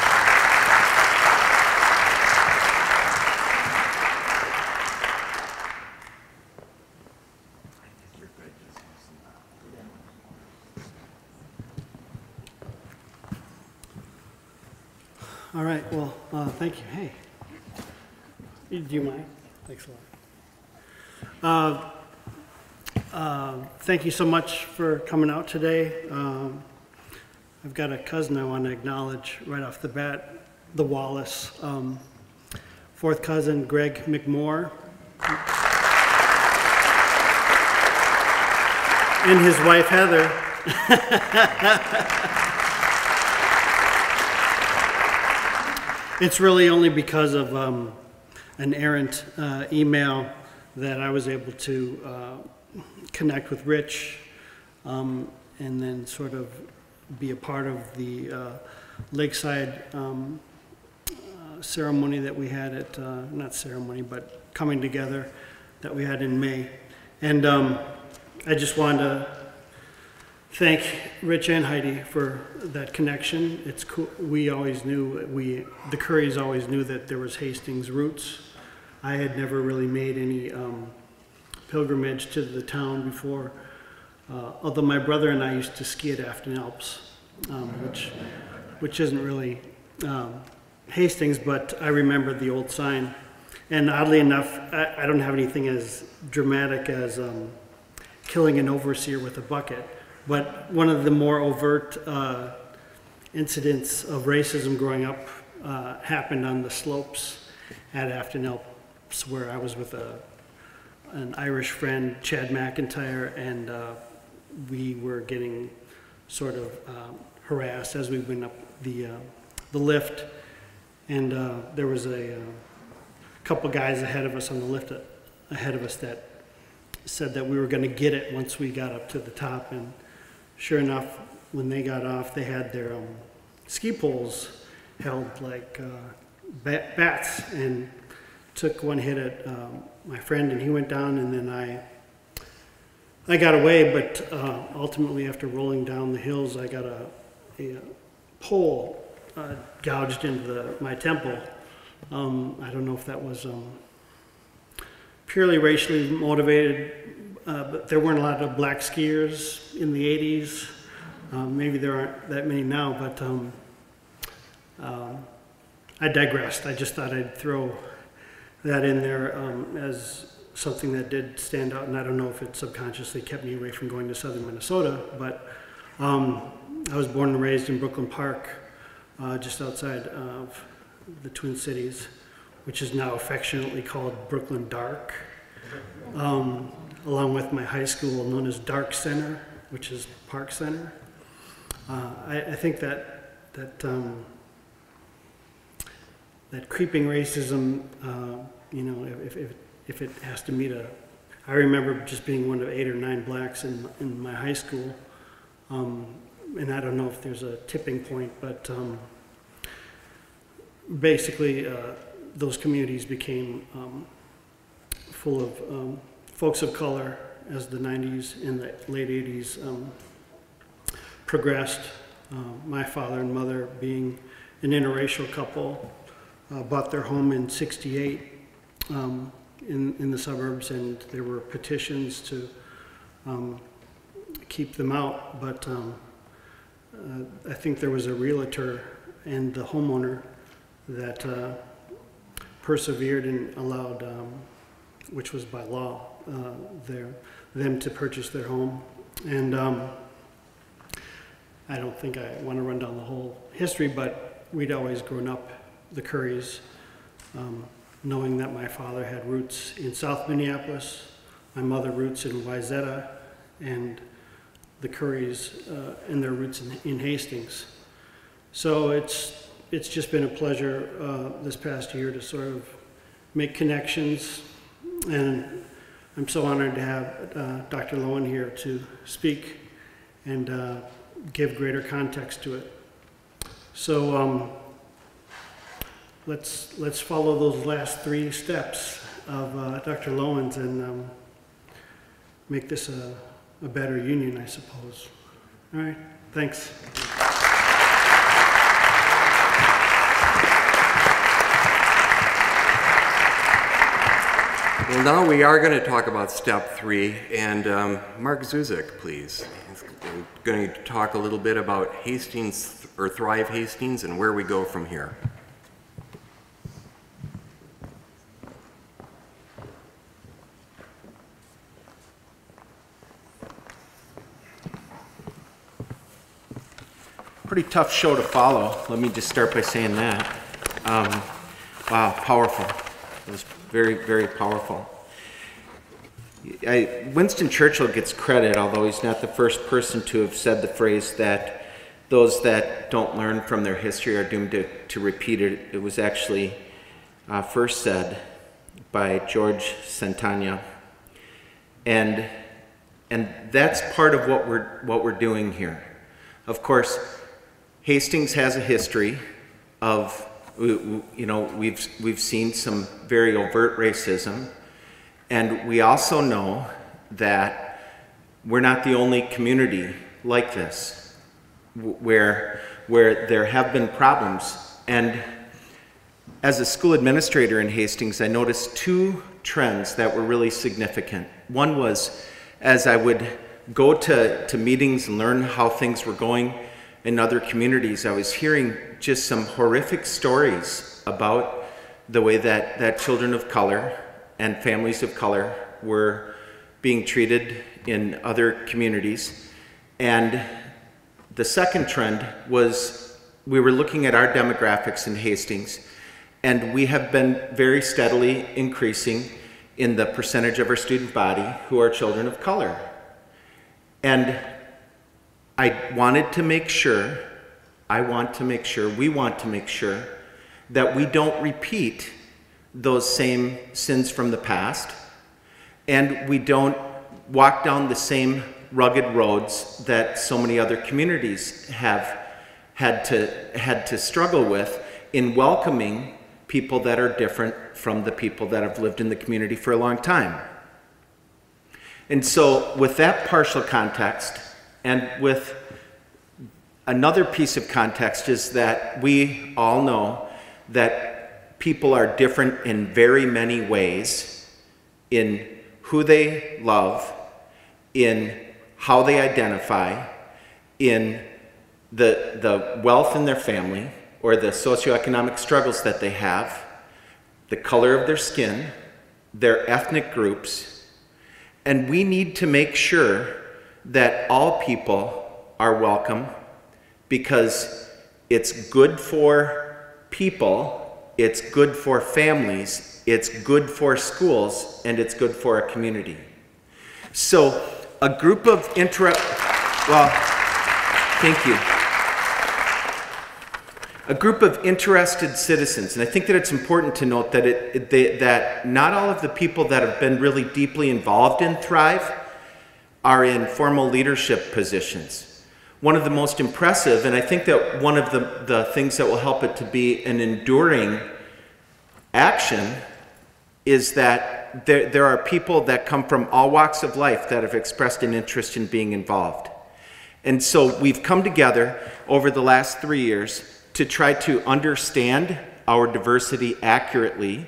All right, well, uh, thank you. Hey, do you mind? Thanks a lot. Uh, uh, thank you so much for coming out today. Um, I've got a cousin I want to acknowledge right off the bat, the Wallace. Um, fourth cousin, Greg McMore. and his wife, Heather. it's really only because of um, an errant uh, email that I was able to uh, connect with Rich, um, and then sort of be a part of the uh, Lakeside um, uh, ceremony that we had at, uh, not ceremony, but coming together that we had in May. And um, I just wanted to thank Rich and Heidi for that connection. It's cool. We always knew we the Currys always knew that there was Hastings roots. I had never really made any um, pilgrimage to the town before. Uh, although my brother and I used to ski at Afton Alps, um, which which isn't really um, Hastings, but I remember the old sign. And oddly enough, I, I don't have anything as dramatic as um, killing an overseer with a bucket. But one of the more overt uh, incidents of racism growing up uh, happened on the slopes at Afton Alps, where I was with a, an Irish friend, Chad McIntyre, and uh, we were getting sort of um, harassed as we went up the, uh, the lift. And uh, there was a uh, couple guys ahead of us on the lift ahead of us that said that we were going to get it once we got up to the top. And sure enough, when they got off, they had their um, ski poles held like uh, bat- bats and took one hit at um, my friend and he went down and then I I got away, but uh, ultimately after rolling down the hills, I got a, a pole uh, gouged into the, my temple. Um, I don't know if that was um, purely racially motivated, uh, but there weren't a lot of black skiers in the 80s. Um, maybe there aren't that many now, but um, um, I digressed. I just thought I'd throw that in there um, as something that did stand out, and I don't know if it subconsciously kept me away from going to southern Minnesota, but um, I was born and raised in Brooklyn Park, uh, just outside of the Twin Cities, which is now affectionately called Brooklyn Dark, um, along with my high school known as Dark Center, which is Park Center. Uh, I, I think that that um, that creeping racism, uh, you know, if, if, if it has to meet a, I remember just being one of eight or nine blacks in, in my high school, um, and I don't know if there's a tipping point, but um, basically uh, those communities became um, full of um, folks of color as the 90s and the late 80s um, progressed. Uh, my father and mother being an interracial couple uh, bought their home in 68 um, in, in the suburbs and there were petitions to um, keep them out, but um, uh, I think there was a realtor and the homeowner that uh, persevered and allowed, um, which was by law, uh, their, them to purchase their home. And um, I don't think I want to run down the whole history, but we'd always grown up, the Currys, um, knowing that my father had roots in South Minneapolis, my mother roots in Wayzata, and the Currys uh, and their roots in, in Hastings. So it's it's just been a pleasure uh, this past year to sort of make connections, and I'm so honored to have uh, Dr. Loewen here to speak and uh, give greater context to it. So um, let's let's follow those last three steps of uh, Dr. Loewen's and um, make this a, a better union, I suppose. All right, thanks. Well, now we are going to talk about step three, and um, Mark Zuzik, please. Going to talk a little bit about Hastings or Thrive Hastings and where we go from here. Pretty tough show to follow. Let me just start by saying that. Um, wow, powerful. Very, very powerful. I, Winston Churchill gets credit, although he's not the first person to have said the phrase that those that don't learn from their history are doomed to, to repeat it. It was actually uh, first said by George Santayana. And, and that's part of what we're, what we're doing here. Of course, Hastings has a history of, you know, we've, we've seen some very overt racism, and we also know that we're not the only community like this, where, where there have been problems. And as a school administrator in Hastings, I noticed two trends that were really significant. One was as I would go to, to meetings and learn how things were going in other communities, I was hearing just some horrific stories about the way that, that children of color and families of color were being treated in other communities. And the second trend was we were looking at our demographics in Hastings, and we have been very steadily increasing in the percentage of our student body who are children of color. And I wanted to make sure, I want to make sure, we want to make sure that we don't repeat those same sins from the past and we don't walk down the same rugged roads that so many other communities have had to, had to struggle with in welcoming people that are different from the people that have lived in the community for a long time. And so, with that partial context, and with another piece of context, is that we all know that people are different in very many ways in who they love, in how they identify, in the, the wealth in their family, or the socioeconomic struggles that they have, the color of their skin, their ethnic groups, and we need to make sure that all people are welcome because it's good for people, it's good for families, it's good for schools, and it's good for a community. So, a group of inter well, thank you a group of interested citizens. And I think that it's important to note that, it, it, they, that not all of the people that have been really deeply involved in Thrive are in formal leadership positions. One of the most impressive, and I think that one of the, the things that will help it to be an enduring action, is that there, there are people that come from all walks of life that have expressed an interest in being involved. And so we've come together over the last three years to try to understand our diversity accurately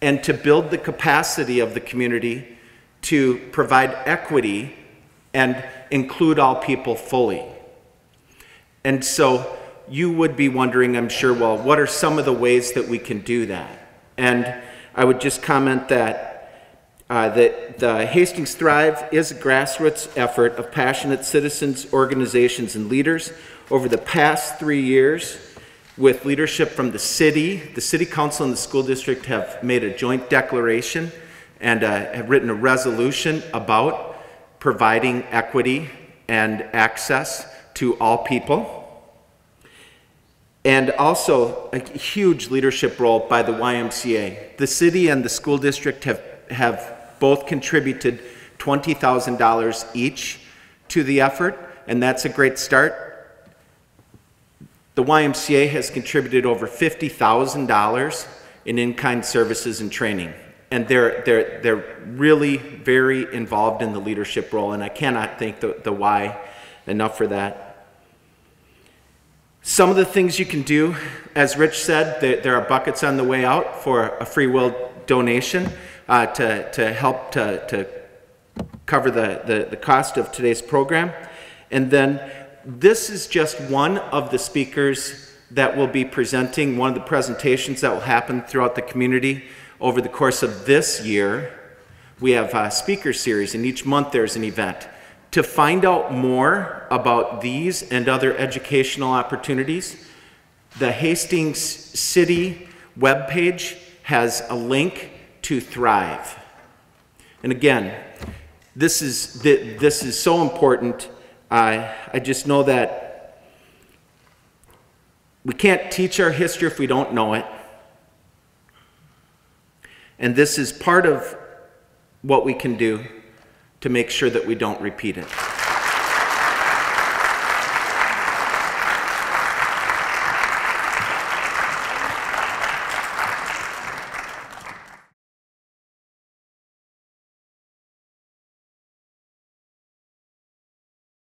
and to build the capacity of the community to provide equity and include all people fully. And so you would be wondering, I'm sure, well, what are some of the ways that we can do that? And I would just comment that uh, that the Hastings Thrive is a grassroots effort of passionate citizens, organizations, and leaders over the past three years, with leadership from the city, the city council and the school district have made a joint declaration and uh, have written a resolution about providing equity and access to all people. And also a huge leadership role by the YMCA. The city and the school district have, have both contributed $20,000 each to the effort, and that's a great start. The YMCA has contributed over $50,000 in in-kind services and training. And they're, they're, they're really very involved in the leadership role, and I cannot thank the, the Y enough for that. Some of the things you can do, as Rich said, there, there are buckets on the way out for a free will donation uh, to, to help to, to cover the, the, the cost of today's program. And then this is just one of the speakers that will be presenting, one of the presentations that will happen throughout the community over the course of this year. We have a speaker series, and each month there's an event. To find out more about these and other educational opportunities, the Hastings City webpage has a link to Thrive. And again, this is, this is so important I, I just know that we can't teach our history if we don't know it. And this is part of what we can do to make sure that we don't repeat it.